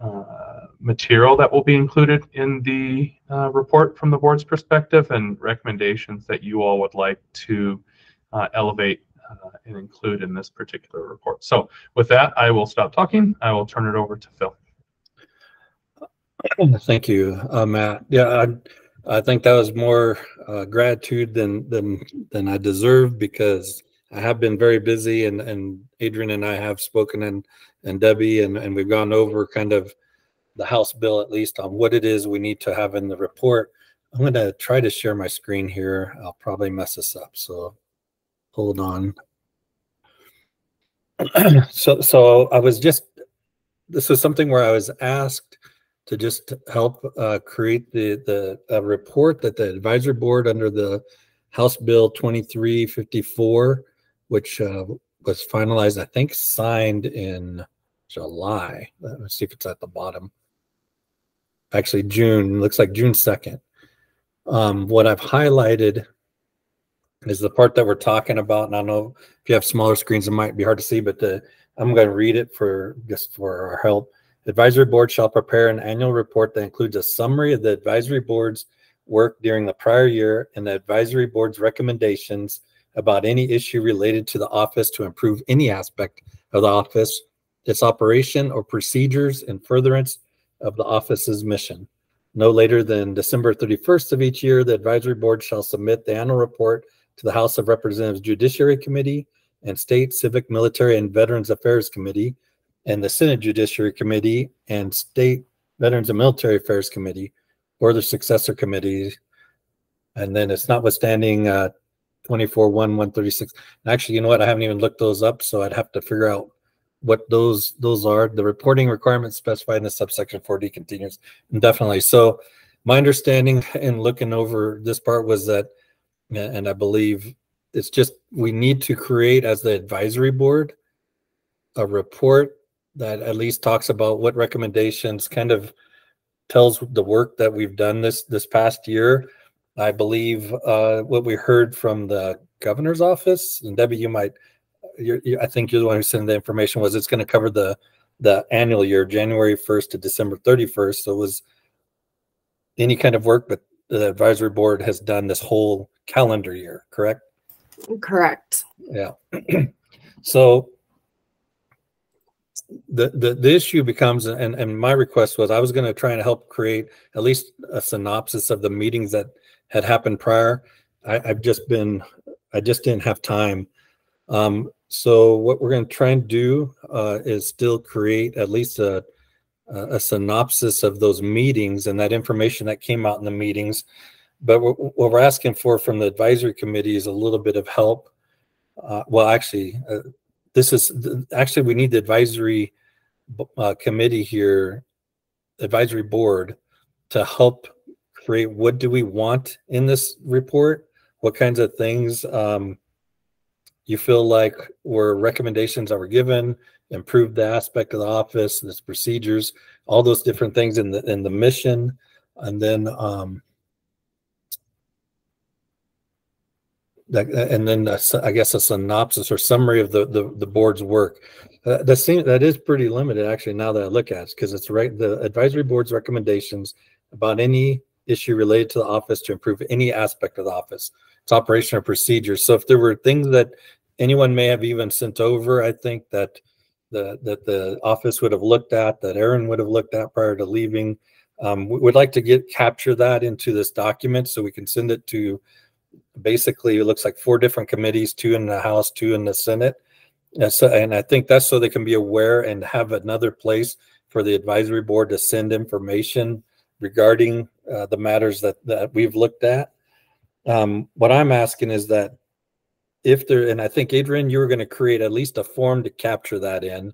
uh, material that will be included in the uh, report from the board's perspective and recommendations that you all would like to elevate uh, and include in this particular report. So with that, I will stop talking. I will turn it over to Phil. Thank you, uh, Matt. Yeah, I, I think that was more uh, gratitude than than than I deserve because I have been very busy, and and Adrian and I have spoken, and and Debbie, and and we've gone over kind of the House bill at least on what it is we need to have in the report. I'm going to try to share my screen here. I'll probably mess this up, so hold on. so so I was just this was something where I was asked to just help uh, create the the report that the advisory board under the House Bill 2354, which uh, was finalized, I think, signed in July. Let's see if it's at the bottom. Actually, June looks like June 2nd. Um, what I've highlighted is the part that we're talking about. And I know if you have smaller screens, it might be hard to see, but the, I'm going to read it for just for our help. Advisory board shall prepare an annual report that includes a summary of the advisory board's work during the prior year and the advisory board's recommendations about any issue related to the office to improve any aspect of the office, its operation or procedures in furtherance of the office's mission. No later than December 31st of each year, the advisory board shall submit the annual report to the House of Representatives Judiciary Committee and State Civic, Military, and Veterans Affairs Committee and the Senate Judiciary Committee and State Veterans and Military Affairs Committee or the successor committees. And then it's notwithstanding uh, 24 1 136. Actually, you know what? I haven't even looked those up, so I'd have to figure out what those those are. The reporting requirements specified in the subsection 4D continues indefinitely. So my understanding in looking over this part was that, and I believe it's just we need to create as the advisory board a report that at least talks about what recommendations kind of tells the work that we've done this this past year. I believe uh, what we heard from the governor's office, and Debbie, you might, you're, you, I think you're the one who sent the information. Was it's going to cover the the annual year, January 1st to December 31st. So it was any kind of work, but the advisory board has done this whole calendar year, correct? Correct. Yeah. so the, the the issue becomes and and my request was I was going to try and help create at least a synopsis of the meetings that had happened prior. I, I've just been I just didn't have time. Um, so what we're going to try and do uh, is still create at least a a synopsis of those meetings and that information that came out in the meetings. But what, what we're asking for from the advisory committee is a little bit of help. Uh, well, actually, uh, this is actually we need the advisory uh, committee here, advisory board, to help create what do we want in this report, what kinds of things um, you feel like were recommendations that were given, improve the aspect of the office, its procedures, all those different things in the in the mission, and then um, that, and then a, I guess a synopsis or summary of the the, the board's work. Uh, that seems that is pretty limited actually. Now that I look at it, because it's right the advisory board's recommendations about any issue related to the office to improve any aspect of the office, its operation or procedures. So if there were things that anyone may have even sent over, I think that the that the office would have looked at, that Aaron would have looked at prior to leaving. Um, we would like to get capture that into this document so we can send it to basically it looks like four different committees, two in the House, two in the Senate. And, so, and I think that's so they can be aware and have another place for the advisory board to send information regarding uh, the matters that, that we've looked at. Um, what I'm asking is that if there, and I think Adrian, you were going to create at least a form to capture that in,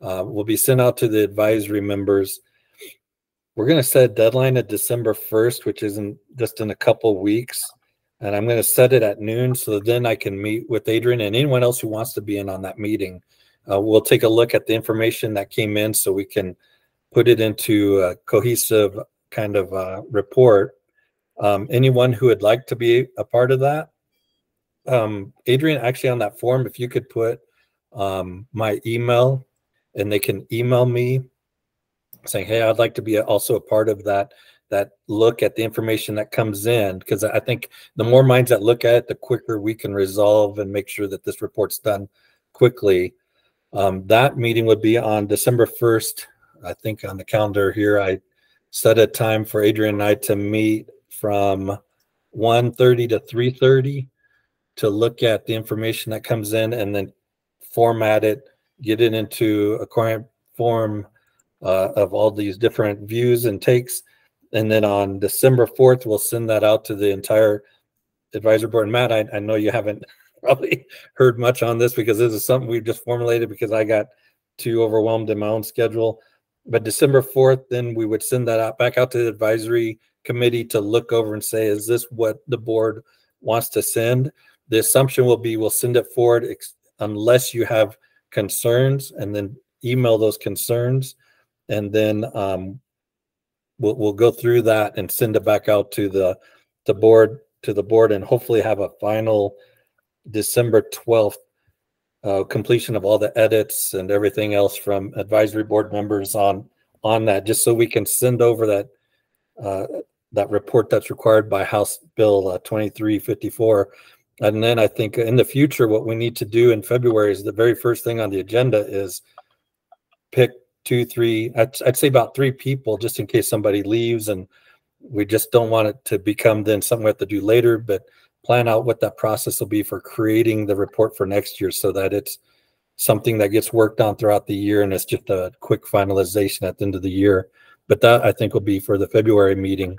uh, will be sent out to the advisory members. We're going to set a deadline of December 1st, which isn't just in a couple weeks and I'm going to set it at noon so that then I can meet with Adrian and anyone else who wants to be in on that meeting. Uh, we'll take a look at the information that came in so we can put it into a cohesive kind of uh, report. Um, anyone who would like to be a part of that, um, Adrian, actually on that form, if you could put um, my email and they can email me saying, hey, I'd like to be also a part of that that look at the information that comes in because I think the more minds that look at it, the quicker we can resolve and make sure that this report's done quickly. Um, that meeting would be on December 1st. I think on the calendar here, I set a time for Adrian and I to meet from 1.30 to 3.30 to look at the information that comes in and then format it, get it into a current form uh, of all these different views and takes and then on December 4th, we'll send that out to the entire advisory board. And Matt, I, I know you haven't probably heard much on this because this is something we've just formulated because I got too overwhelmed in my own schedule. but December fourth, then we would send that out back out to the advisory committee to look over and say, is this what the board wants to send? The assumption will be we'll send it forward unless you have concerns and then email those concerns. And then um, we'll, we'll go through that and send it back out to the, the board, to the board and hopefully have a final December 12th uh, completion of all the edits and everything else from advisory board members on, on that, just so we can send over that, uh, that report that's required by House Bill uh, 2354. And then I think in the future, what we need to do in February is the very first thing on the agenda is pick two, three, I'd, I'd say about three people, just in case somebody leaves and we just don't want it to become then something we have to do later, but plan out what that process will be for creating the report for next year so that it's something that gets worked on throughout the year and it's just a quick finalization at the end of the year. But that I think will be for the February meeting.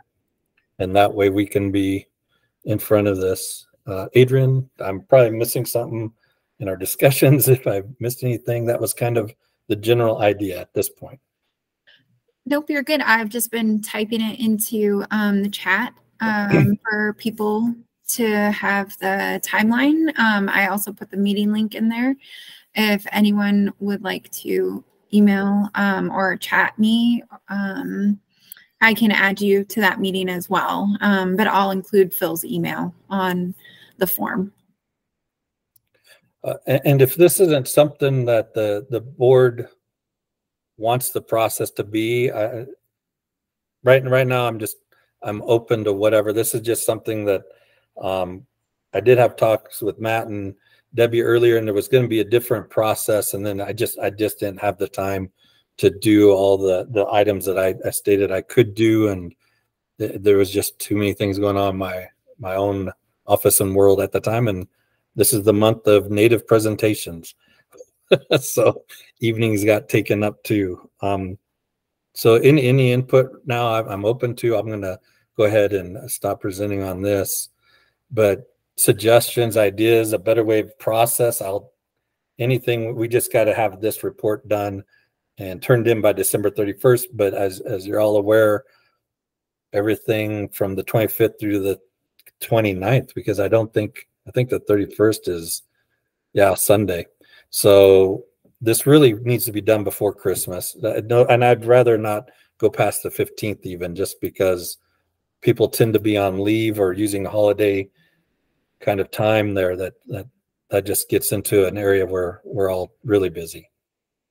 And that way we can be in front of this. Uh, Adrian, I'm probably missing something in our discussions. If I missed anything, that was kind of the general idea at this point. Nope, you're good. I've just been typing it into um, the chat um, for people to have the timeline. Um, I also put the meeting link in there. If anyone would like to email um, or chat me, um, I can add you to that meeting as well. Um, but I'll include Phil's email on the form. Uh, and if this isn't something that the, the board wants the process to be, I, right, and right now, I'm just, I'm open to whatever. This is just something that, um, I did have talks with Matt and Debbie earlier, and there was going to be a different process, and then I just, I just didn't have the time to do all the, the items that I, I stated I could do, and th- there was just too many things going on in my, my own office and world at the time, and this is the month of native presentations. so evenings got taken up too. Um, so any, any input now I'm, I'm open to, I'm going to go ahead and stop presenting on this, but suggestions, ideas, a better way of process, I'll, anything, we just got to have this report done and turned in by December 31st. But as, as you're all aware, everything from the 25th through the 29th, because I don't think, I think the 31st is, yeah, Sunday. So this really needs to be done before Christmas. Uh, No, and I'd rather not go past the 15th even, just because people tend to be on leave or using holiday kind of time there that, that, that just gets into an area where we're all really busy.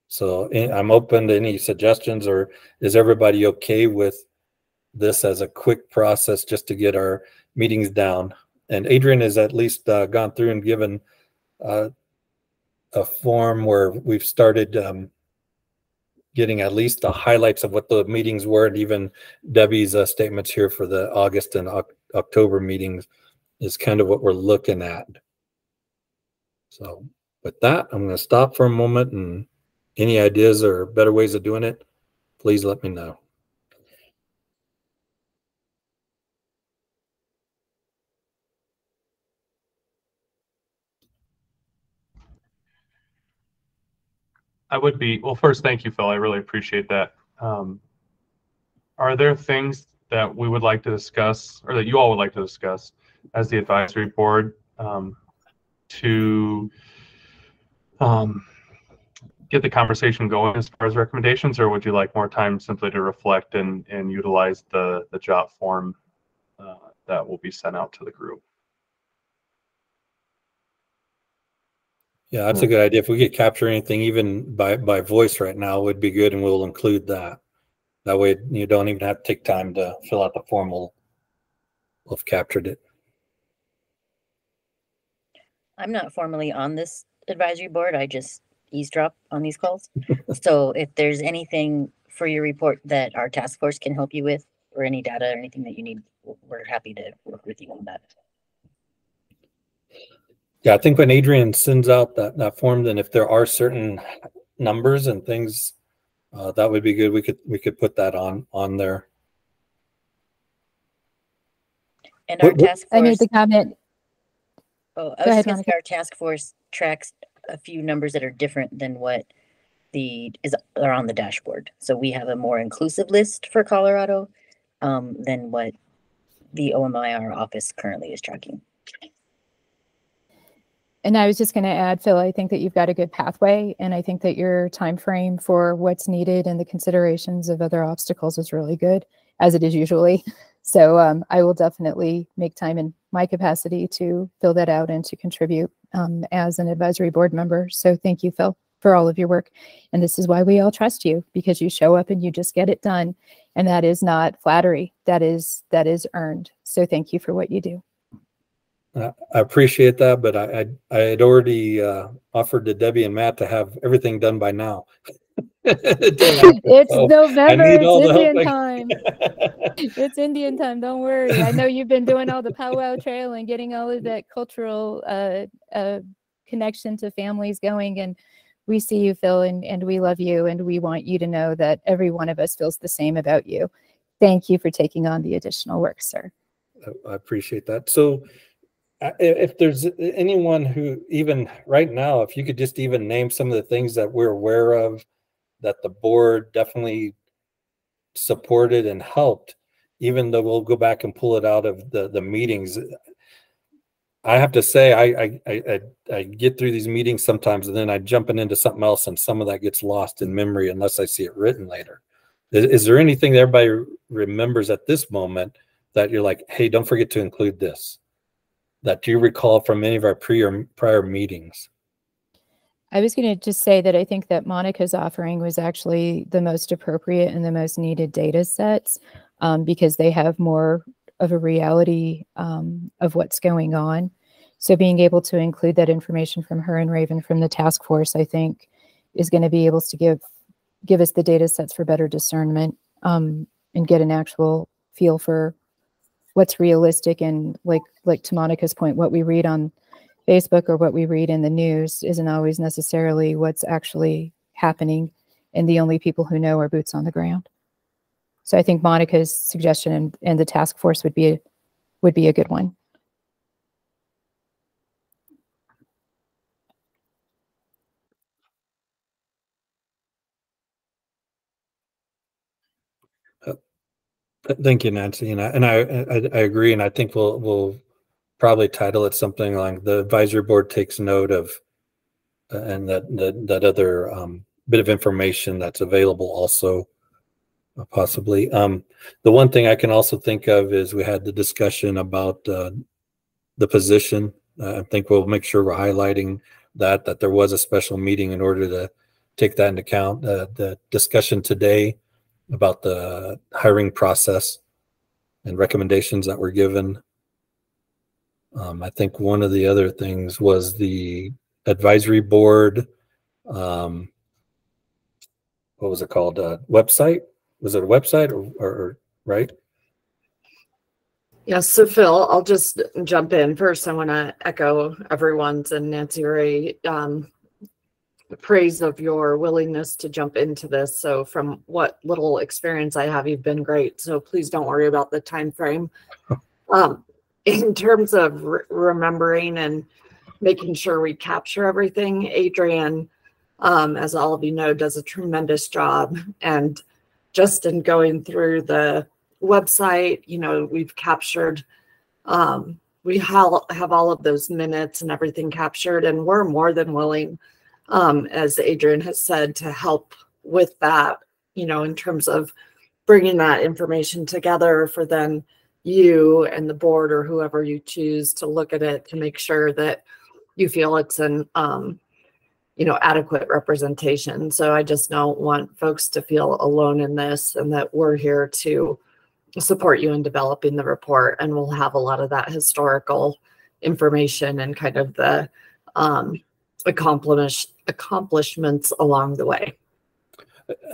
So eh, I'm open to any suggestions or is everybody okay with this as a quick process just to get our meetings down? And Adrian has at least uh, gone through and given uh, a form where we've started um, getting at least the highlights of what the meetings were and even Debbie's uh, statements here for the August and Oc- October meetings is kind of what we're looking at. So with that, I'm going to stop for a moment and any ideas or better ways of doing it, please let me know. I would be, well, first, thank you, Phil. I really appreciate that. Um, are there things that we would like to discuss or that you all would like to discuss as the advisory board um, to um, get the conversation going as far as recommendations, or would you like more time simply to reflect and, and utilize the, the job form uh, that will be sent out to the group? Yeah, that's a good idea. If we could capture anything even by, by voice right now would be good and we'll include that. That way you don't even have to take time to fill out the form. We'll, we'll have captured it. I'm not formally on this advisory board. I just eavesdrop on these calls. So if there's anything for your report that our task force can help you with, or any data or anything that you need, we're happy to work with you on that. Yeah, I think when Adrian sends out that, that form, then if there are certain numbers and things, uh, that would be good. We could, we could put that on, on there. And our What- what- task I made force, the comment. oh, I Go was ahead, gonna say our task force tracks a few numbers that are different than what the is are on the dashboard. So we have a more inclusive list for Colorado um, than what the OMMIR office currently is tracking. And I was just going to add, Phil, I think that you've got a good pathway, and I think that your time frame for what's needed and the considerations of other obstacles is really good, as it is usually. So um, I will definitely make time in my capacity to fill that out and to contribute um, as an advisory board member. So thank you, Phil, for all of your work. And this is why we all trust you because you show up and you just get it done, and that is not flattery. That is that is earned. So thank you for what you do. I appreciate that, but I, I, I had already, uh, offered to Debbie and Matt to have everything done by now. It's So, November. It's Indian time. It's Indian time. Don't worry. I know you've been doing all the powwow trail and getting all of that cultural uh, uh, connection to families going. And we see you, Phil, and, and we love you. And we want you to know that every one of us feels the same about you. Thank you for taking on the additional work, sir. I- appreciate that. So if there's anyone who even right now, if you could just even name some of the things that we're aware of that the board definitely supported and helped, even though we'll go back and pull it out of the, the meetings. I have to say, I, I, I, I- get through these meetings sometimes and then I jumping into something else and some of that gets lost in memory unless I see it written later. Is, is there anything that everybody remembers at this moment that you're like, hey, don't forget to include this? That do you recall from any of our prior, prior meetings? I was going to just say that I think that Monica's offering was actually the most appropriate and the most needed data sets um, because they have more of a reality um, of what's going on. So being able to include that information from her and Raven from the task force, I think, is going to be able to give give us the data sets for better discernment um, and get an actual feel for what's realistic and like like to Monica's point, what we read on Facebook or what we read in the news isn't always necessarily what's actually happening, and the only people who know are boots on the ground. So I think Monica's suggestion and, and the task force would be a, would be a good one. Thank you, Nancy. And I, and I, I, agree. And I think we'll, we'll probably title it something like the advisory board takes note of uh, and that, that, that other, um, bit of information that's available also uh, possibly. Um, the one thing I can also think of is we had the discussion about, uh, the position. Uh, I think we'll make sure we're highlighting that, that there was a special meeting in order to take that into account. The discussion today about the hiring process and recommendations that were given. Um, I think one of the other things was the advisory board. Um, what was it called? Uh, website? Was it a website or, or, or right? Yes, so Phil, I'll just jump in first. I want to echo everyone's and Nancy Ray um, praise of your willingness to jump into this. So from what little experience I have, you've been great. So please don't worry about the time frame. Um, in terms of re- remembering and making sure we capture everything, Adrian, um, as all of you know, does a tremendous job. And just in going through the website, you know, we've captured, um, we ha- have all of those minutes and everything captured, and we're more than willing, um, as Adrian has said, to help with that, you know, in terms of bringing that information together for then you and the board or whoever you choose to look at it to make sure that you feel it's an, um, you know, adequate representation. So I just don't want folks to feel alone in this and that we're here to support you in developing the report and we'll have a lot of that historical information and kind of the um accomplish accomplishments along the way.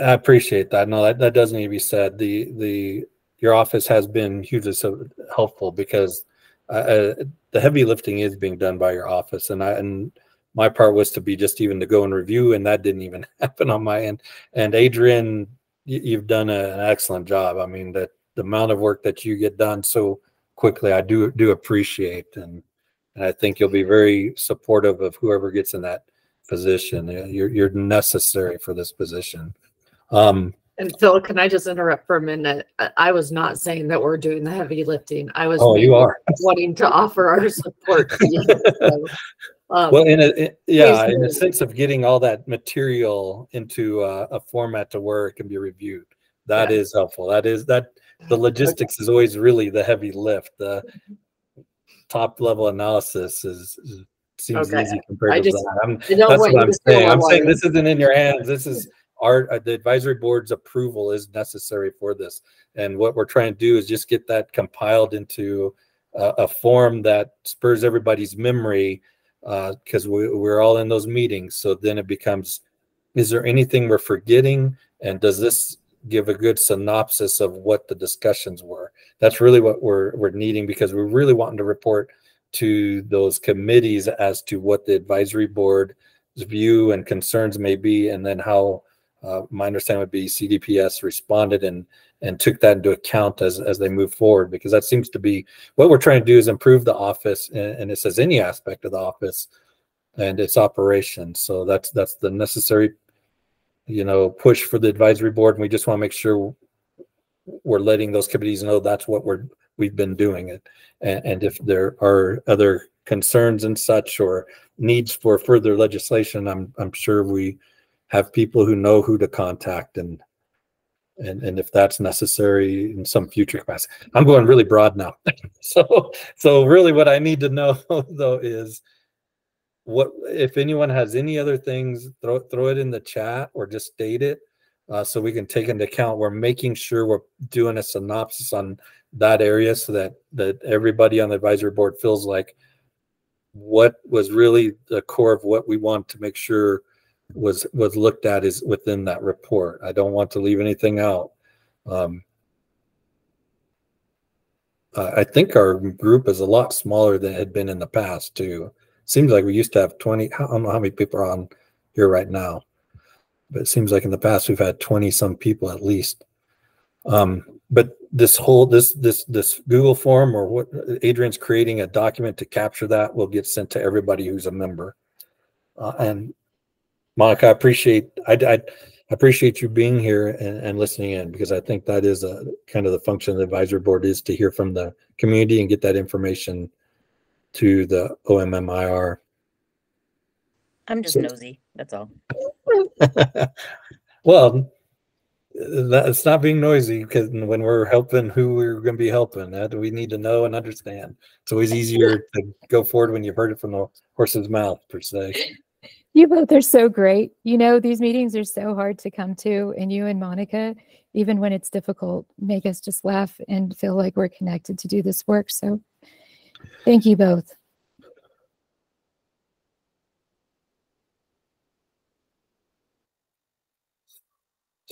I appreciate that. No, that, that does need to be said. The, the, your office has been hugely so helpful because uh, uh, the heavy lifting is being done by your office and I, and my part was to be just even to go and review and that didn't even happen on my end. And Adrian, you, you've done a- an excellent job. I mean, that the amount of work that you get done so quickly, I do, do appreciate and, and I think you'll be very supportive of whoever gets in that, position. Uh, You're, you're necessary for this position. Um, And Phil, can I just interrupt for a minute? I, was not saying that we're doing the heavy lifting. I was. Oh, you are. Wanting to offer our support. to you. So, um, Well, in a, in- yeah, in the sense of getting all that material into a, a format to where it can be reviewed. That Yeah. is helpful. That is, that, the logistics is always really the heavy lift. The top level analysis is, is- seems Okay. easy I compared to just- that. I'm, I That's what I'm saying. I'm saying this isn't in your hands. This is our, uh, the advisory board's approval is necessary for this. And what we're trying to do is just get that compiled into a, a form that spurs everybody's memory. Uh, cause we, we're all in those meetings. So then it becomes, is there anything we're forgetting? And does this give a good synopsis of what the discussions were? That's really what we're, we're needing because we're really wanting to report to those committees as to what the advisory board's view and concerns may be, and then how uh, my understanding would be CDPS responded and and took that into account as as they move forward, because that seems to be what we're trying to do is improve the office, and, and it says any aspect of the office and its operations. So that's that's the necessary, you know, push for the advisory board, and we just want to make sure we're letting those committees know that's what we're we've been doing it, and, and if there are other concerns and such or needs for further legislation, I'm, I'm sure we have people who know who to contact and, and, and if that's necessary in some future capacity. I'm going really broad now. So, so really what I need to know though is what, if anyone has any other things, throw, throw it in the chat or just state it. Uh, so we can take into account, we're making sure we're doing a synopsis on that area so that, that everybody on the advisory board feels like what was really the core of what we want to make sure was was looked at is within that report. I don't want to leave anything out. Um, I think our group is a lot smaller than it had been in the past too. Seems like we used to have 20, I don't know how many people are on here right now. But it seems like in the past we've had 20 some people at least. Um, but this whole this this this Google form or what Adrian's creating a document to capture that will get sent to everybody who's a member. Uh, and Monica, I appreciate I, I appreciate you being here and, and listening in because I think that is a kind of the function of the advisory board is to hear from the community and get that information to the OMMIR. I'm just So- nosy. That's all. well, that, it's not being noisy because when we're helping who we're going to be helping, that we need to know and understand. It's always easier to go forward when you've heard it from the horse's mouth, per se. You both are so great. You know, these meetings are so hard to come to, and you and Monica, even when it's difficult, make us just laugh and feel like we're connected to do this work. So thank you both.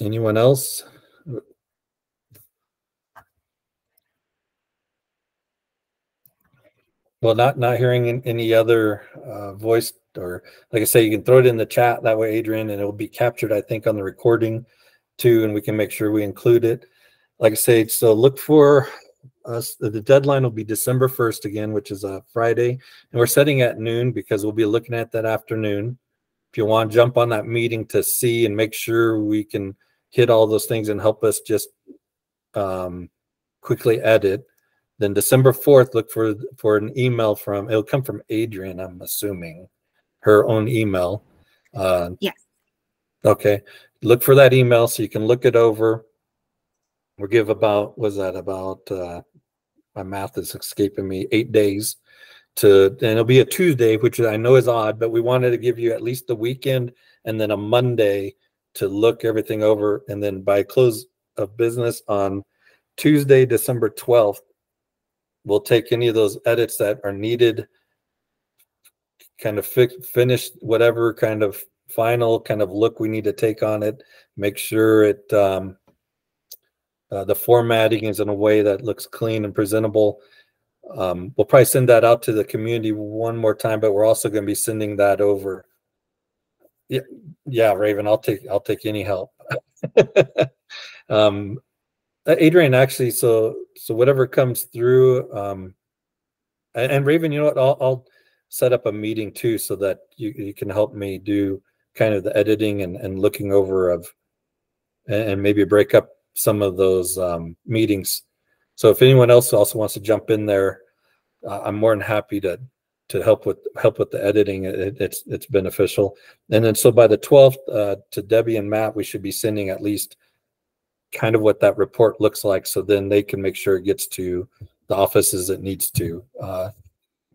Anyone else? Well, not not hearing any other uh, voice or like I say, you can throw it in the chat that way, Adrian, and it will be captured, I think, on the recording too, and we can make sure we include it. Like I say, so look for us. The deadline will be December first again, which is a Friday, and we're setting at noon because we'll be looking at that afternoon. If you want to jump on that meeting to see and make sure we can hit all those things and help us just um, quickly edit. Then December 4th, look for for an email from it'll come from Adrian, I'm assuming, her own email. Uh, Yes. Okay, look for that email so you can look it over. We'll give about was that about uh, my math is escaping me eight days to and it'll be a Tuesday, which I know is odd, but we wanted to give you at least the weekend and then a Monday to look everything over. And then by close of business on Tuesday, December 12th, we'll take any of those edits that are needed, kind of fix, finish whatever kind of final kind of look we need to take on it, make sure it, um, uh, the formatting is in a way that looks clean and presentable. Um, we'll probably send that out to the community one more time, but we're also going to be sending that over. Yeah, yeah, Raven, I'll take I'll take any help. um, uh, Adrian, actually, so so whatever comes through, um, and, and Raven, you know what? I'll, I'll set up a meeting too, so that you, you can help me do kind of the editing and, and looking over of, and, maybe break up some of those um, meetings. So if anyone else also wants to jump in there, uh, I'm more than happy to to help with help with the editing. It, it's it's beneficial. And then so by the 12th, uh, to Debbie and Matt, we should be sending at least kind of what that report looks like, so then they can make sure it gets to the offices it needs to. Uh,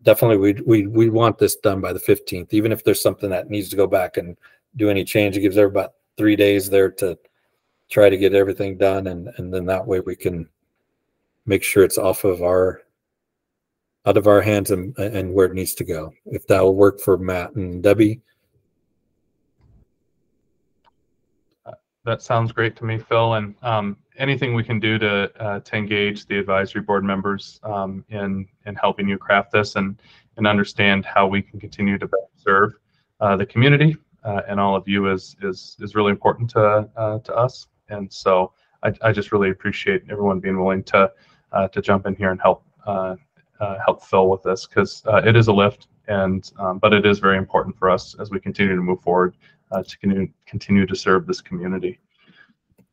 definitely, we we we want this done by the 15th, even if there's something that needs to go back and do any change. It gives everybody three days there to try to get everything done, and and then that way we can make sure it's off of our out of our hands and and where it needs to go. If that will work for Matt and Debbie, That sounds great to me, Phil. And um, anything we can do to uh, to engage the advisory board members um, in in helping you craft this and and understand how we can continue to serve uh, the community uh, and all of you is is is really important to uh, to us. And so I, I just really appreciate everyone being willing to uh, to jump in here and help uh, help Phil with this because it is a lift and um, but it is very important for us as we continue to move forward uh, to continue, continue to serve this community.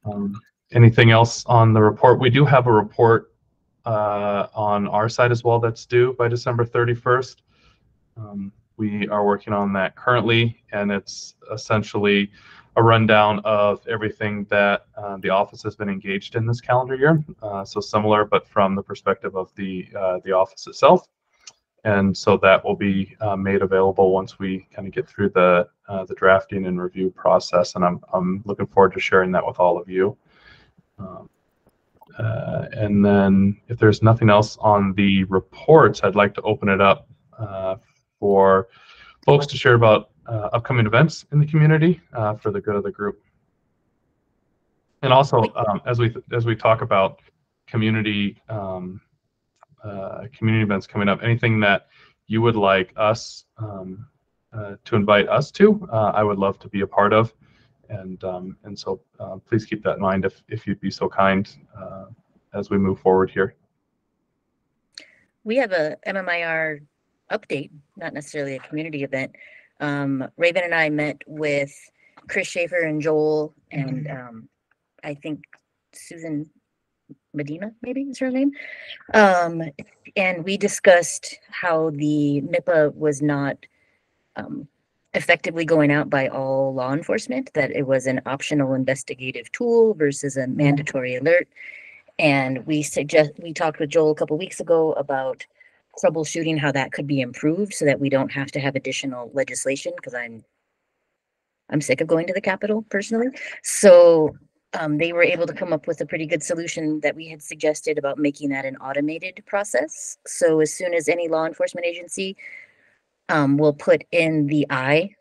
Um, anything else on the report? We do have a report uh, on our side as well that's due by December 31st. Um, we are working on that currently, and it's essentially a rundown of everything that uh, the office has been engaged in this calendar year. Uh, so similar, but from the perspective of the uh, the office itself. And so that will be uh, made available once we kind of get through the uh, the drafting and review process. And I'm I'm looking forward to sharing that with all of you. Um, uh, and then if there's nothing else on the reports, I'd like to open it up for folks to share about uh, upcoming events in the community uh, for the good of the group. And also, um, as we as we talk about community um, uh, community events coming up, anything that you would like us um, uh, to invite us to, uh, I would love to be a part of. And um, and so uh, please keep that in mind if, if you'd be so kind uh, as we move forward here. We have a MMIR update, not necessarily a community event. Um, Raven and I met with Chris Schaefer and Joel and um, I think Susan Medina, maybe is her name. Um, and we discussed how the MIPA was not um, effectively going out by all law enforcement, that it was an optional investigative tool versus a mandatory alert. And we suggest we talked with Joel a couple weeks ago about troubleshooting how that could be improved so that we don't have to have additional legislation because I'm I'm sick of going to the Capitol personally. So um, they were able to come up with a pretty good solution that we had suggested about making that an automated process. So as soon as any law enforcement agency um, will put in the I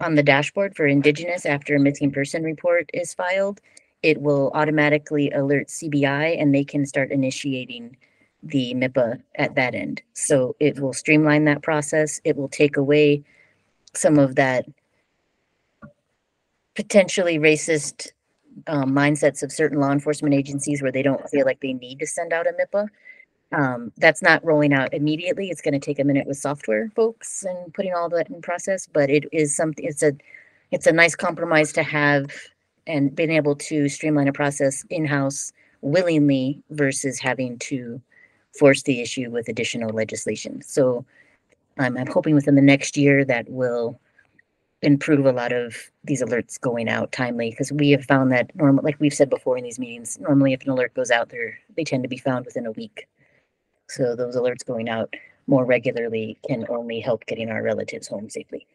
on the dashboard for Indigenous after a missing person report is filed, it will automatically alert CBI and they can start initiating the MIPA at that end. So it will streamline that process. It will take away some of that potentially racist um, mindsets of certain law enforcement agencies where they don't feel like they need to send out a MIPA. Um, that's not rolling out immediately. It's going to take a minute with software folks and putting all that in process, but it is something. It's a it's a nice compromise to have and being able to streamline a process in house willingly versus having to force the issue with additional legislation. So um, I'm hoping within the next year that will improve a lot of these alerts going out timely because we have found that normal like we've said before in these meetings normally if an alert goes out there they tend to be found within a week so those alerts going out more regularly can only help getting our relatives home safely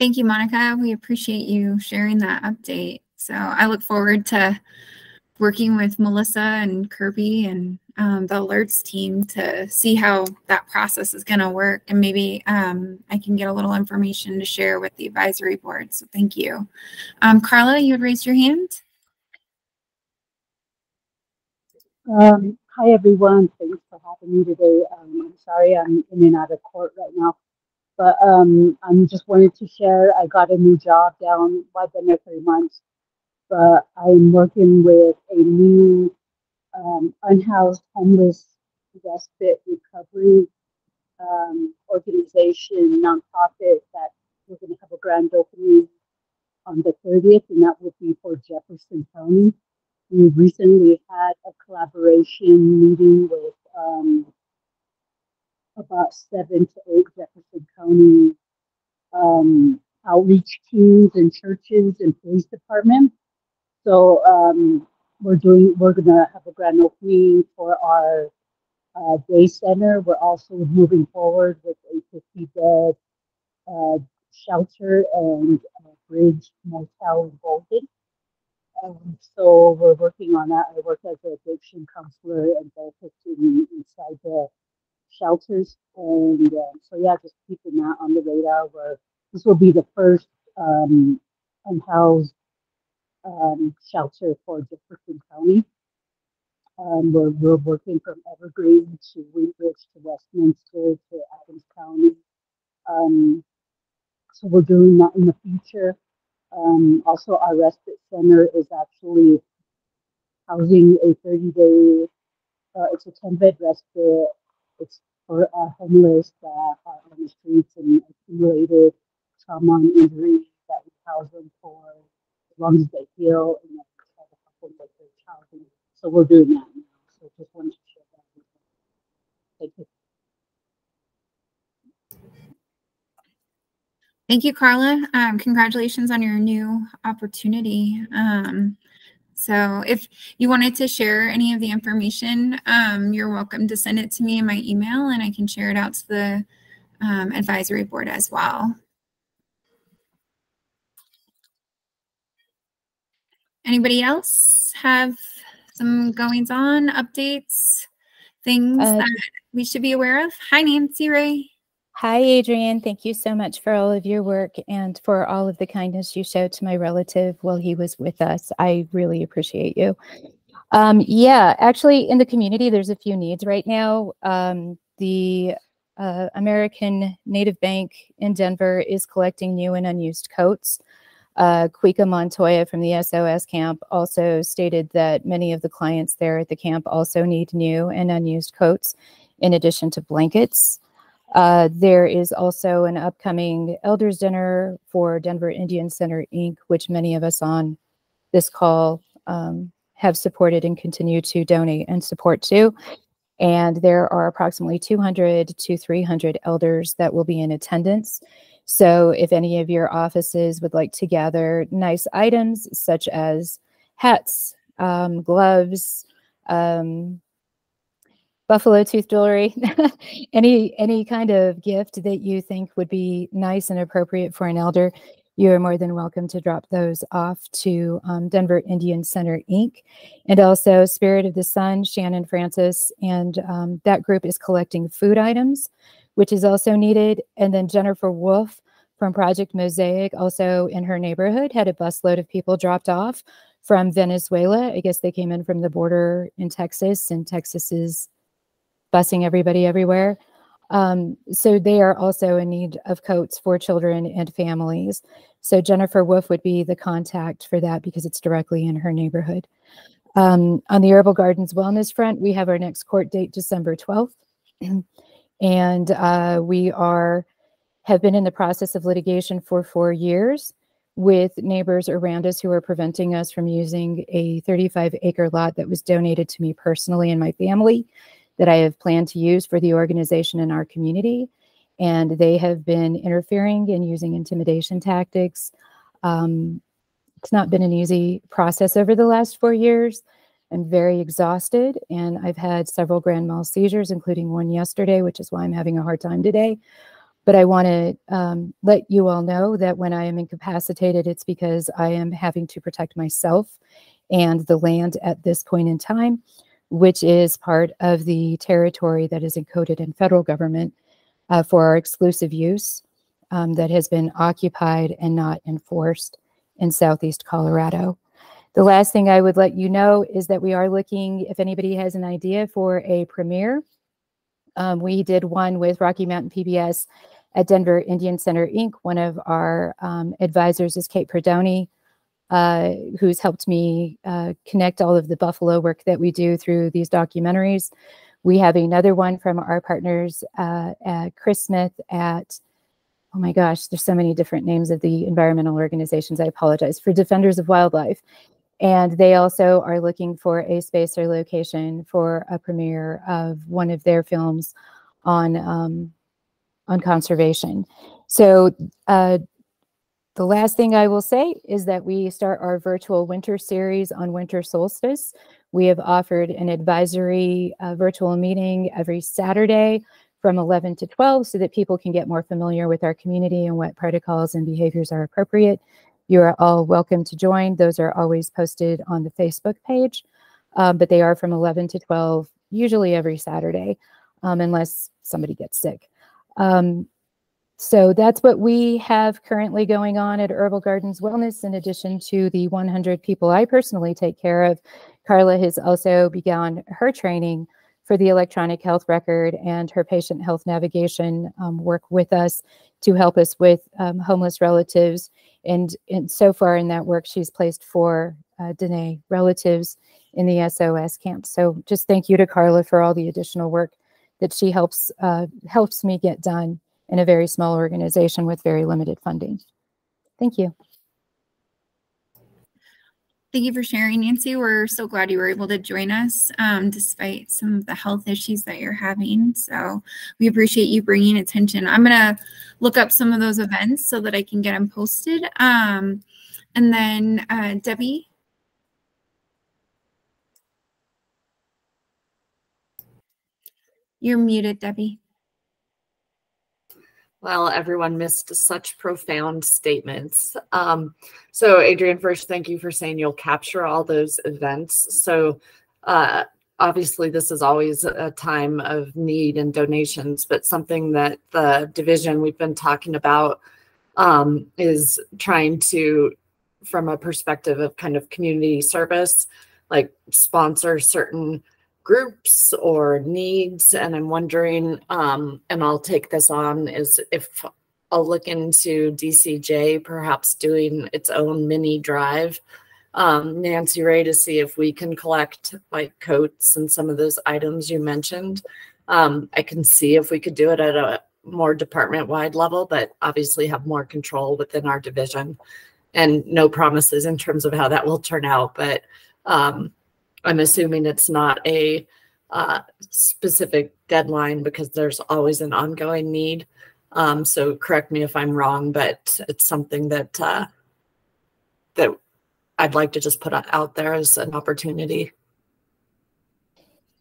Thank you, Monica. We appreciate you sharing that update. So I look forward to working with Melissa and Kirby and um, the alerts team to see how that process is going to work. And maybe um, I can get a little information to share with the advisory board. So thank you. Um, Carla, you had raised your hand. Um, hi, everyone. Thanks for having me today. Um, I'm sorry I'm in and out of court right now. But um, I'm just wanted to share I got a new job down. I've been there three months but I'm working with a new um, unhoused homeless respite recovery um, organization, nonprofit that we're going to have a grand opening on the 30th, and that will be for Jefferson County. We recently had a collaboration meeting with um, about seven to eight Jefferson County um, outreach teams and churches and police department. So um, we're doing, we're gonna have a grand opening for our uh, day center. We're also moving forward with a 50 bed uh, shelter and uh, bridge motel in Golden. Um, so we're working on that. I work as an addiction counselor and therapist in, inside the shelters. And um, so, yeah, just keeping that on the radar. Where this will be the first um, unhoused um, shelter for Jefferson County. Um, we're, we're working from Evergreen to Wheatridge to Westminster to Adams County. Um, so we're doing that in the future. Um, also, our respite center is actually housing a 30 day, uh, it's a 10 bed respite. It's for our homeless that are on the streets and accumulated trauma and injury that we house them for as long as they heal and then try to help them with their housing. So we're doing that now. So just wanted to share that with you. Thank you. Thank you, Carla. Um, congratulations on your new opportunity. Um, so if you wanted to share any of the information, um, you're welcome to send it to me in my email and I can share it out to the um, advisory board as well. Anybody else have some goings on, updates, things Uh, that we should be aware of? Hi, Nancy Ray. Hi, Adrian. Thank you so much for all of your work and for all of the kindness you showed to my relative while he was with us. I really appreciate you. Um, yeah, actually, in the community, there's a few needs right now. Um, the uh, American Native Bank in Denver is collecting new and unused coats. Uh, Quika Montoya from the SOS camp also stated that many of the clients there at the camp also need new and unused coats in addition to blankets. Uh, there is also an upcoming elders dinner for Denver Indian Center Inc., which many of us on this call um, have supported and continue to donate and support to. And there are approximately 200 to 300 elders that will be in attendance. So if any of your offices would like to gather nice items such as hats, um, gloves, um, buffalo tooth jewelry, any any kind of gift that you think would be nice and appropriate for an elder, you are more than welcome to drop those off to um, Denver Indian Center Inc. And also Spirit of the Sun, Shannon Francis, and um, that group is collecting food items, which is also needed. And then Jennifer Wolf from Project Mosaic, also in her neighborhood, had a busload of people dropped off from Venezuela. I guess they came in from the border in Texas, and Texas is busing everybody everywhere. Um, so they are also in need of coats for children and families. So Jennifer Wolf would be the contact for that because it's directly in her neighborhood. Um, on the Herbal Gardens Wellness front, we have our next court date December 12th. and uh, we are have been in the process of litigation for four years with neighbors around us who are preventing us from using a 35 acre lot that was donated to me personally and my family that I have planned to use for the organization in our community. And they have been interfering and using intimidation tactics. Um, it's not been an easy process over the last four years. I'm very exhausted, and I've had several grand mal seizures, including one yesterday, which is why I'm having a hard time today. But I want to um, let you all know that when I am incapacitated, it's because I am having to protect myself and the land at this point in time which is part of the territory that is encoded in federal government uh, for our exclusive use um, that has been occupied and not enforced in Southeast Colorado. The last thing I would let you know is that we are looking, if anybody has an idea for a premiere, um, we did one with Rocky Mountain PBS at Denver Indian Center Inc. One of our um, advisors is Kate Perdoni uh, who's helped me uh, connect all of the Buffalo work that we do through these documentaries. We have another one from our partners, uh, Chris Smith at, oh my gosh, there's so many different names of the environmental organizations. I apologize for Defenders of Wildlife. And they also are looking for a space or location for a premiere of one of their films on um, on conservation. So uh, the last thing I will say is that we start our virtual winter series on winter solstice. We have offered an advisory uh, virtual meeting every Saturday from 11 to 12 so that people can get more familiar with our community and what protocols and behaviors are appropriate. You are all welcome to join. Those are always posted on the Facebook page, um, but they are from 11 to 12, usually every Saturday, um, unless somebody gets sick. Um, so that's what we have currently going on at Herbal Gardens Wellness, in addition to the 100 people I personally take care of. Carla has also begun her training for the electronic health record and her patient health navigation um, work with us to help us with um, homeless relatives. And, and so far in that work, she's placed four uh, Dene relatives in the SOS camp. So just thank you to Carla for all the additional work that she helps uh, helps me get done in a very small organization with very limited funding. Thank you. Thank you for sharing, Nancy. We're so glad you were able to join us um, despite some of the health issues that you're having. So we appreciate you bringing attention. I'm going to look up some of those events so that I can get them posted. Um, and then uh, Debbie. You're muted, Debbie. Well, everyone missed such profound statements. Um, so, Adrian, first, thank you for saying you'll capture all those events. So, uh, obviously, this is always a time of need and donations, but something that the division we've been talking about um, is trying to, from a perspective of kind of community service, like sponsor certain groups or needs. And I'm wondering, um, and I'll take this on, is if I'll look into DCJ perhaps doing its own mini drive. Um, Nancy Ray to see if we can collect like coats and some of those items you mentioned. Um, I can see if we could do it at a more department wide level, but obviously have more control within our division and no promises in terms of how that will turn out. But um, I'm assuming it's not a uh, specific deadline because there's always an ongoing need. Um, so correct me if I'm wrong, but it's something that uh, that I'd like to just put out there as an opportunity.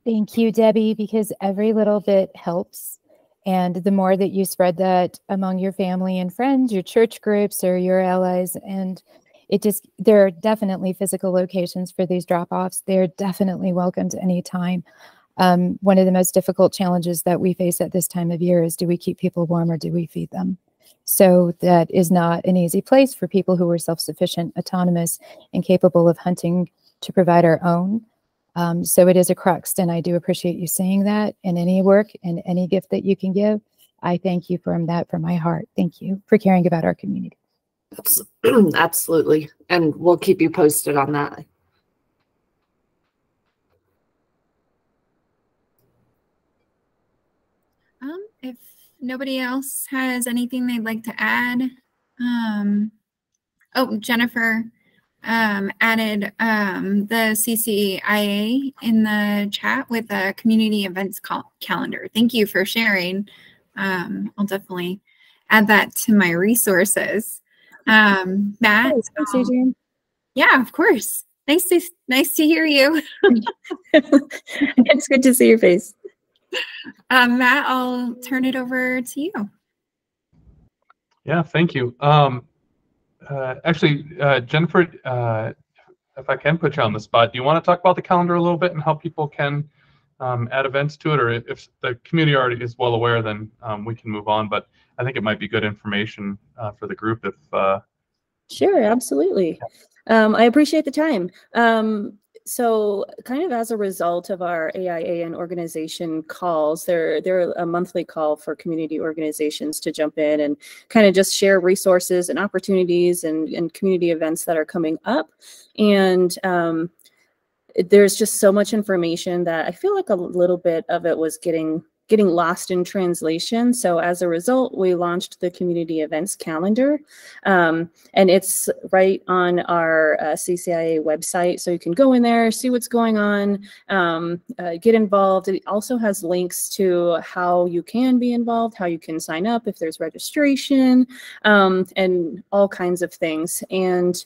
Thank you, Debbie, because every little bit helps. And the more that you spread that among your family and friends, your church groups, or your allies, and it just there are definitely physical locations for these drop-offs. They're definitely welcomed anytime. Um, one of the most difficult challenges that we face at this time of year is do we keep people warm or do we feed them? So that is not an easy place for people who are self-sufficient autonomous and capable of hunting to provide our own. Um, so it is a crux and i do appreciate you saying that in any work and any gift that you can give. I thank you from that from my heart. Thank you for caring about our community Absolutely. And we'll keep you posted on that. Um, if nobody else has anything they'd like to add, um, oh, Jennifer um, added um, the CCIA in the chat with a community events cal calendar. Thank you for sharing. Um, I'll definitely add that to my resources. Um, Matt. Thanks, Adrian. Yeah, of course. Nice to nice to hear you. it's good to see your face. Um, Matt, I'll turn it over to you. Yeah, thank you. Um, uh, actually, uh, Jennifer, uh, if I can put you on the spot, do you want to talk about the calendar a little bit and how people can um, add events to it? Or if the community already is well aware, then um, we can move on. But I think it might be good information uh, for the group if. Uh, sure, absolutely. Um, I appreciate the time. Um, so kind of as a result of our AIA and organization calls, they're they're a monthly call for community organizations to jump in and kind of just share resources and opportunities and, and community events that are coming up. And um, there's just so much information that I feel like a little bit of it was getting getting lost in translation. So as a result, we launched the community events calendar, um, and it's right on our uh, CCIA website. So you can go in there, see what's going on, um, uh, get involved. It also has links to how you can be involved, how you can sign up if there's registration, um, and all kinds of things. And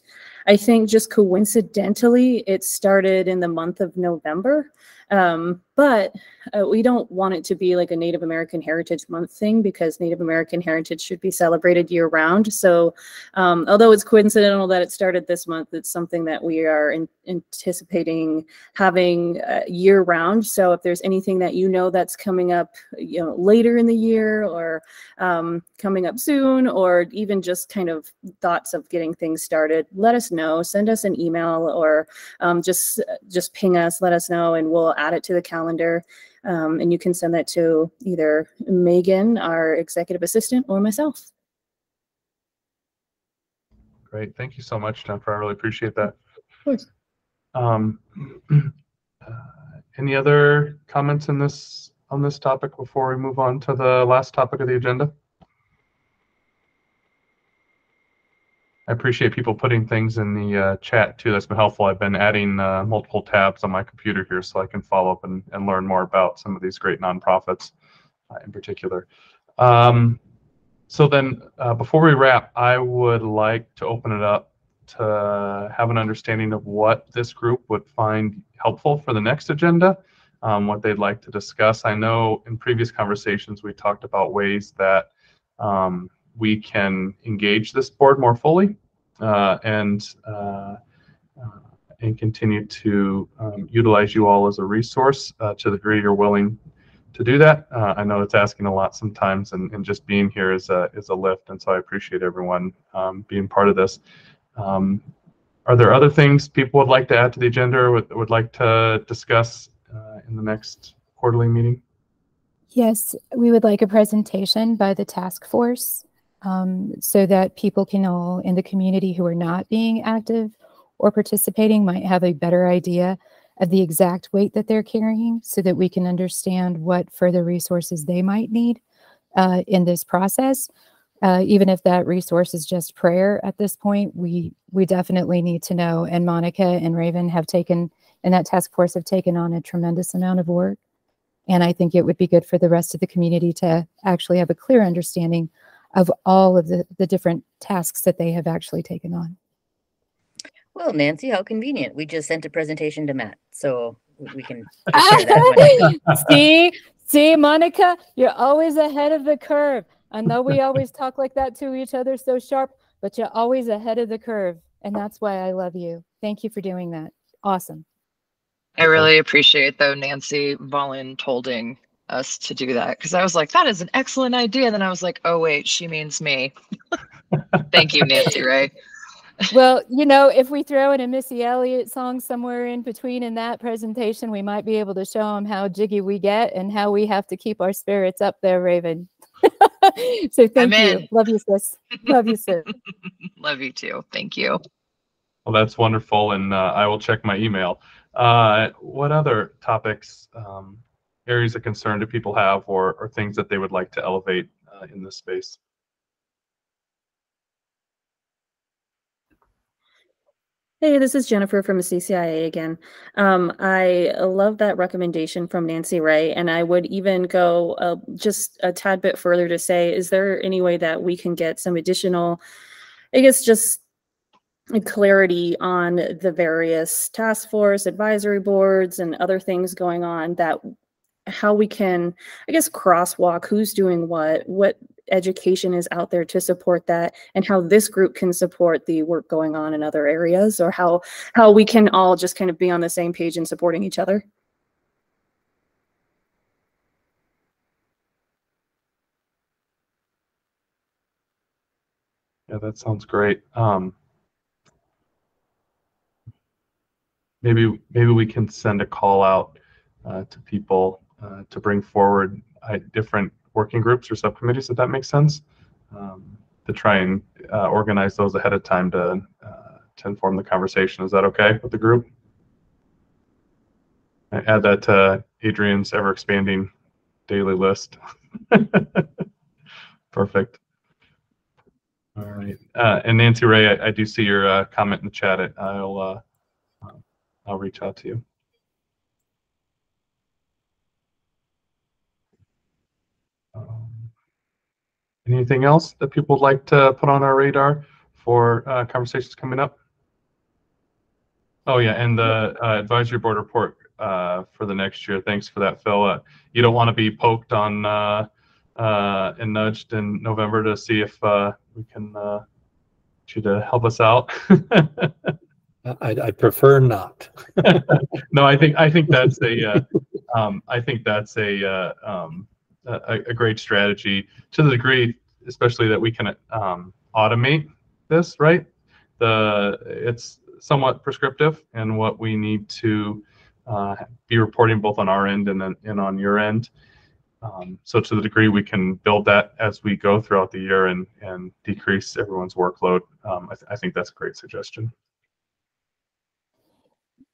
I think just coincidentally, it started in the month of November. Um, but uh, we don't want it to be like a Native American Heritage Month thing because Native American heritage should be celebrated year round. So, um, although it's coincidental that it started this month, it's something that we are in, anticipating having uh, year round. So, if there's anything that you know that's coming up, you know, later in the year or um, coming up soon, or even just kind of thoughts of getting things started, let us know. Send us an email or um, just just ping us. Let us know, and we'll add it to the calendar. Um, and you can send that to either Megan, our executive assistant, or myself. Great. Thank you so much, Jennifer. I really appreciate that. Of course. Um, uh, any other comments in this on this topic before we move on to the last topic of the agenda? I appreciate people putting things in the uh, chat too. That's been helpful. I've been adding uh, multiple tabs on my computer here so I can follow up and, and learn more about some of these great nonprofits uh, in particular. Um, so then uh, before we wrap, I would like to open it up to have an understanding of what this group would find helpful for the next agenda, um, what they'd like to discuss. I know in previous conversations we talked about ways that um, we can engage this board more fully uh, and uh, uh, and continue to um, utilize you all as a resource uh, to the degree you're willing to do that. Uh, I know it's asking a lot sometimes, and, and just being here is a is a lift, and so I appreciate everyone um, being part of this. Um, are there other things people would like to add to the agenda or would, would like to discuss uh, in the next quarterly meeting? Yes, we would like a presentation by the task force um, so that people can all in the community who are not being active or participating might have a better idea of the exact weight that they're carrying so that we can understand what further resources they might need uh, in this process. Uh, even if that resource is just prayer at this point, we we definitely need to know. And Monica and Raven have taken, and that task force have taken on a tremendous amount of work. And I think it would be good for the rest of the community to actually have a clear understanding of all of the, the different tasks that they have actually taken on. Well, Nancy, how convenient. We just sent a presentation to Matt, so we can see, see, Monica, you're always ahead of the curve. I know we always talk like that to each other so sharp, but you're always ahead of the curve. And that's why I love you. Thank you for doing that. Awesome. I really appreciate though Nancy voluntolding us to do that because I was like, that is an excellent idea. And then I was like, oh wait, she means me. Thank you, Nancy Ray. well, you know, if we throw in a Missy Elliott song somewhere in between in that presentation, we might be able to show them how jiggy we get and how we have to keep our spirits up there, Raven. so thank you. Love you, sis. Love you, sis. Love you too. Thank you. Well, that's wonderful. And uh, I will check my email. Uh, what other topics um, areas of concern do people have or, or things that they would like to elevate uh, in this space? Hey, this is Jennifer from the CCIA again. Um, I love that recommendation from Nancy Ray, and I would even go uh, just a tad bit further to say, is there any way that we can get some additional, I guess, just clarity on the various task force advisory boards and other things going on that how we can, I guess, crosswalk who's doing what, what education is out there to support that, and how this group can support the work going on in other areas, or how how we can all just kind of be on the same page and supporting each other. Yeah, that sounds great. Um, maybe maybe we can send a call out uh, to people uh, to bring forward uh, different working groups or subcommittees, if that makes sense, um, to try and uh, organize those ahead of time to uh, to inform the conversation. Is that okay with the group? I add that to Adrian's ever expanding daily list. Perfect. All right. Uh, and Nancy Ray, I, I do see your uh, comment in the chat. I'll uh, I'll reach out to you. Anything else that people would like to put on our radar for uh, conversations coming up? Oh yeah, and the uh, advisory board report uh, for the next year. Thanks for that, Phil. Uh, you don't want to be poked on uh, uh, and nudged in November to see if uh, we can uh, get you to help us out. I, I prefer not. no, I think I think that's a uh, um, I think that's a, uh, um, a a great strategy to the degree, especially that we can um, automate this. Right, the it's somewhat prescriptive in what we need to uh, be reporting both on our end and then and on your end. Um, so to the degree we can build that as we go throughout the year and and decrease everyone's workload, um, I, th- I think that's a great suggestion.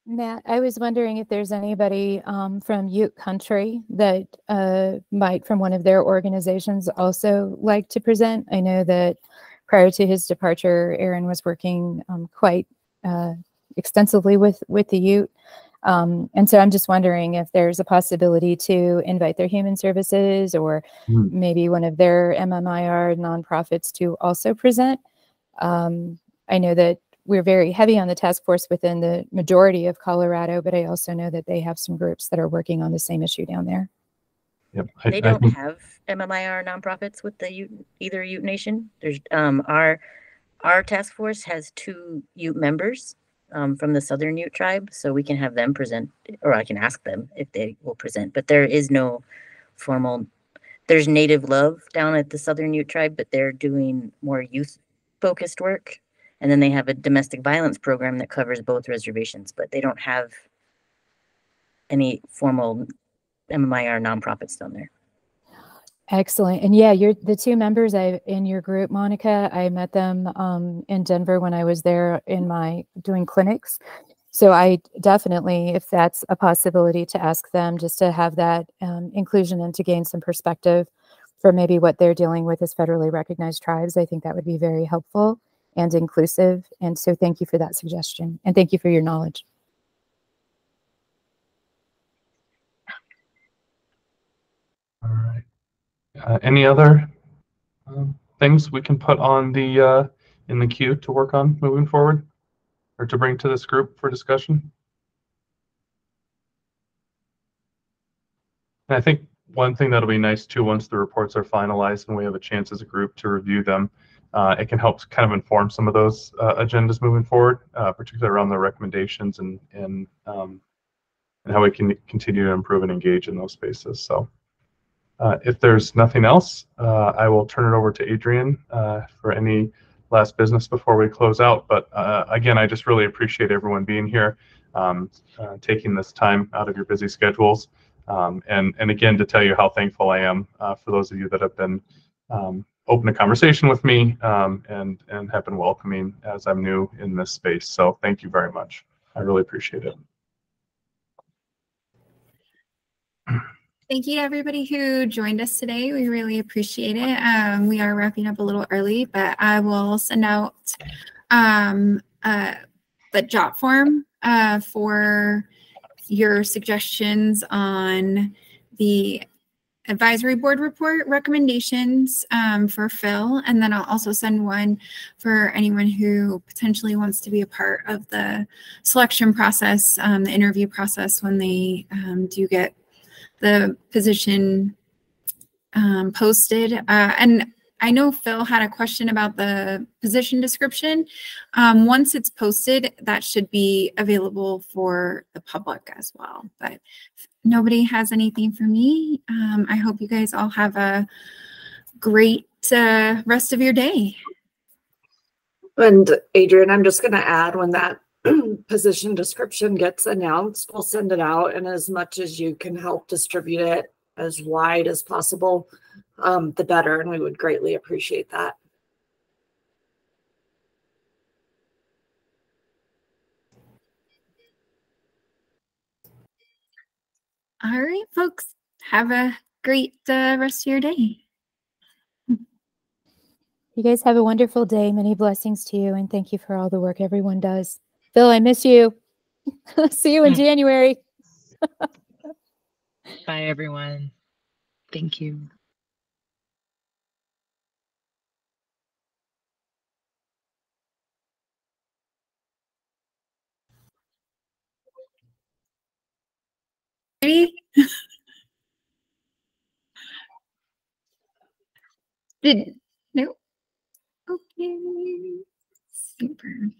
Matt, I was wondering if there's anybody um, from Ute Country that uh, might, from one of their organizations, also like to present. I know that prior to his departure, Aaron was working um, quite uh, extensively with with the Ute, um, and so I'm just wondering if there's a possibility to invite their human services or Hmm. maybe one of their MMIR nonprofits to also present. Um, I know that we're very heavy on the task force within the majority of Colorado, but I also know that they have some groups that are working on the same issue down there. Yep. I, They don't think- have MMIR nonprofits with the Ute, either Ute Nation. There's um our our task force has two Ute members um, from the Southern Ute tribe, so we can have them present, or I can ask them if they will present. But there is no formal. There's Native Love down at the Southern Ute tribe, but they're doing more youth focused work, and then they have a domestic violence program that covers both reservations, but they don't have any formal MMIR nonprofits down there. Excellent. And yeah, you're the two members I in your group, Monica. I met them um, in Denver when I was there in my doing clinics. So I definitely, if that's a possibility, to ask them just to have that um, inclusion and to gain some perspective for maybe what they're dealing with as federally recognized tribes. I think that would be very helpful and inclusive. And so thank you for that suggestion and thank you for your knowledge. All right. Uh, any other um, things we can put on the uh, in the queue to work on moving forward, or to bring to this group for discussion? And I think one thing that'll be nice too, once the reports are finalized and we have a chance as a group to review them, uh, it can help kind of inform some of those uh, agendas moving forward, uh, particularly around the recommendations and and um, and how we can continue to improve and engage in those spaces. So. Uh, if there's nothing else, uh, I will turn it over to Adrian uh, for any last business before we close out. But again, I just really appreciate everyone being here, um, taking this time out of your busy schedules, um, and and again to tell you how thankful I am for those of you that have been um, open a conversation with me um, and and have been welcoming as I'm new in this space. So thank you very much. I really appreciate it. Thank you to everybody who joined us today. We really appreciate it. Um, we are wrapping up a little early, but I will send out um, uh, the Jotform uh, for your suggestions on the advisory board report recommendations um, for Phil. And then I'll also send one for anyone who potentially wants to be a part of the selection process, um, the interview process when they um, do get the position um, posted. Uh, and I know Phil had a question about the position description. Um, once it's posted, that should be available for the public as well. But nobody has anything for me. Um, I hope you guys all have a great uh, rest of your day. And Adrian, I'm just going to add when that position description gets announced, we'll send it out and as much as you can help distribute it as wide as possible, um, the better, and we would greatly appreciate that. All right, folks. Have a great uh, rest of your day. You guys have a wonderful day. Many blessings to you, and thank you for all the work everyone does. Phil, I miss you. See you in January. Bye, everyone. Thank you. Ready? Did no. Okay. Super.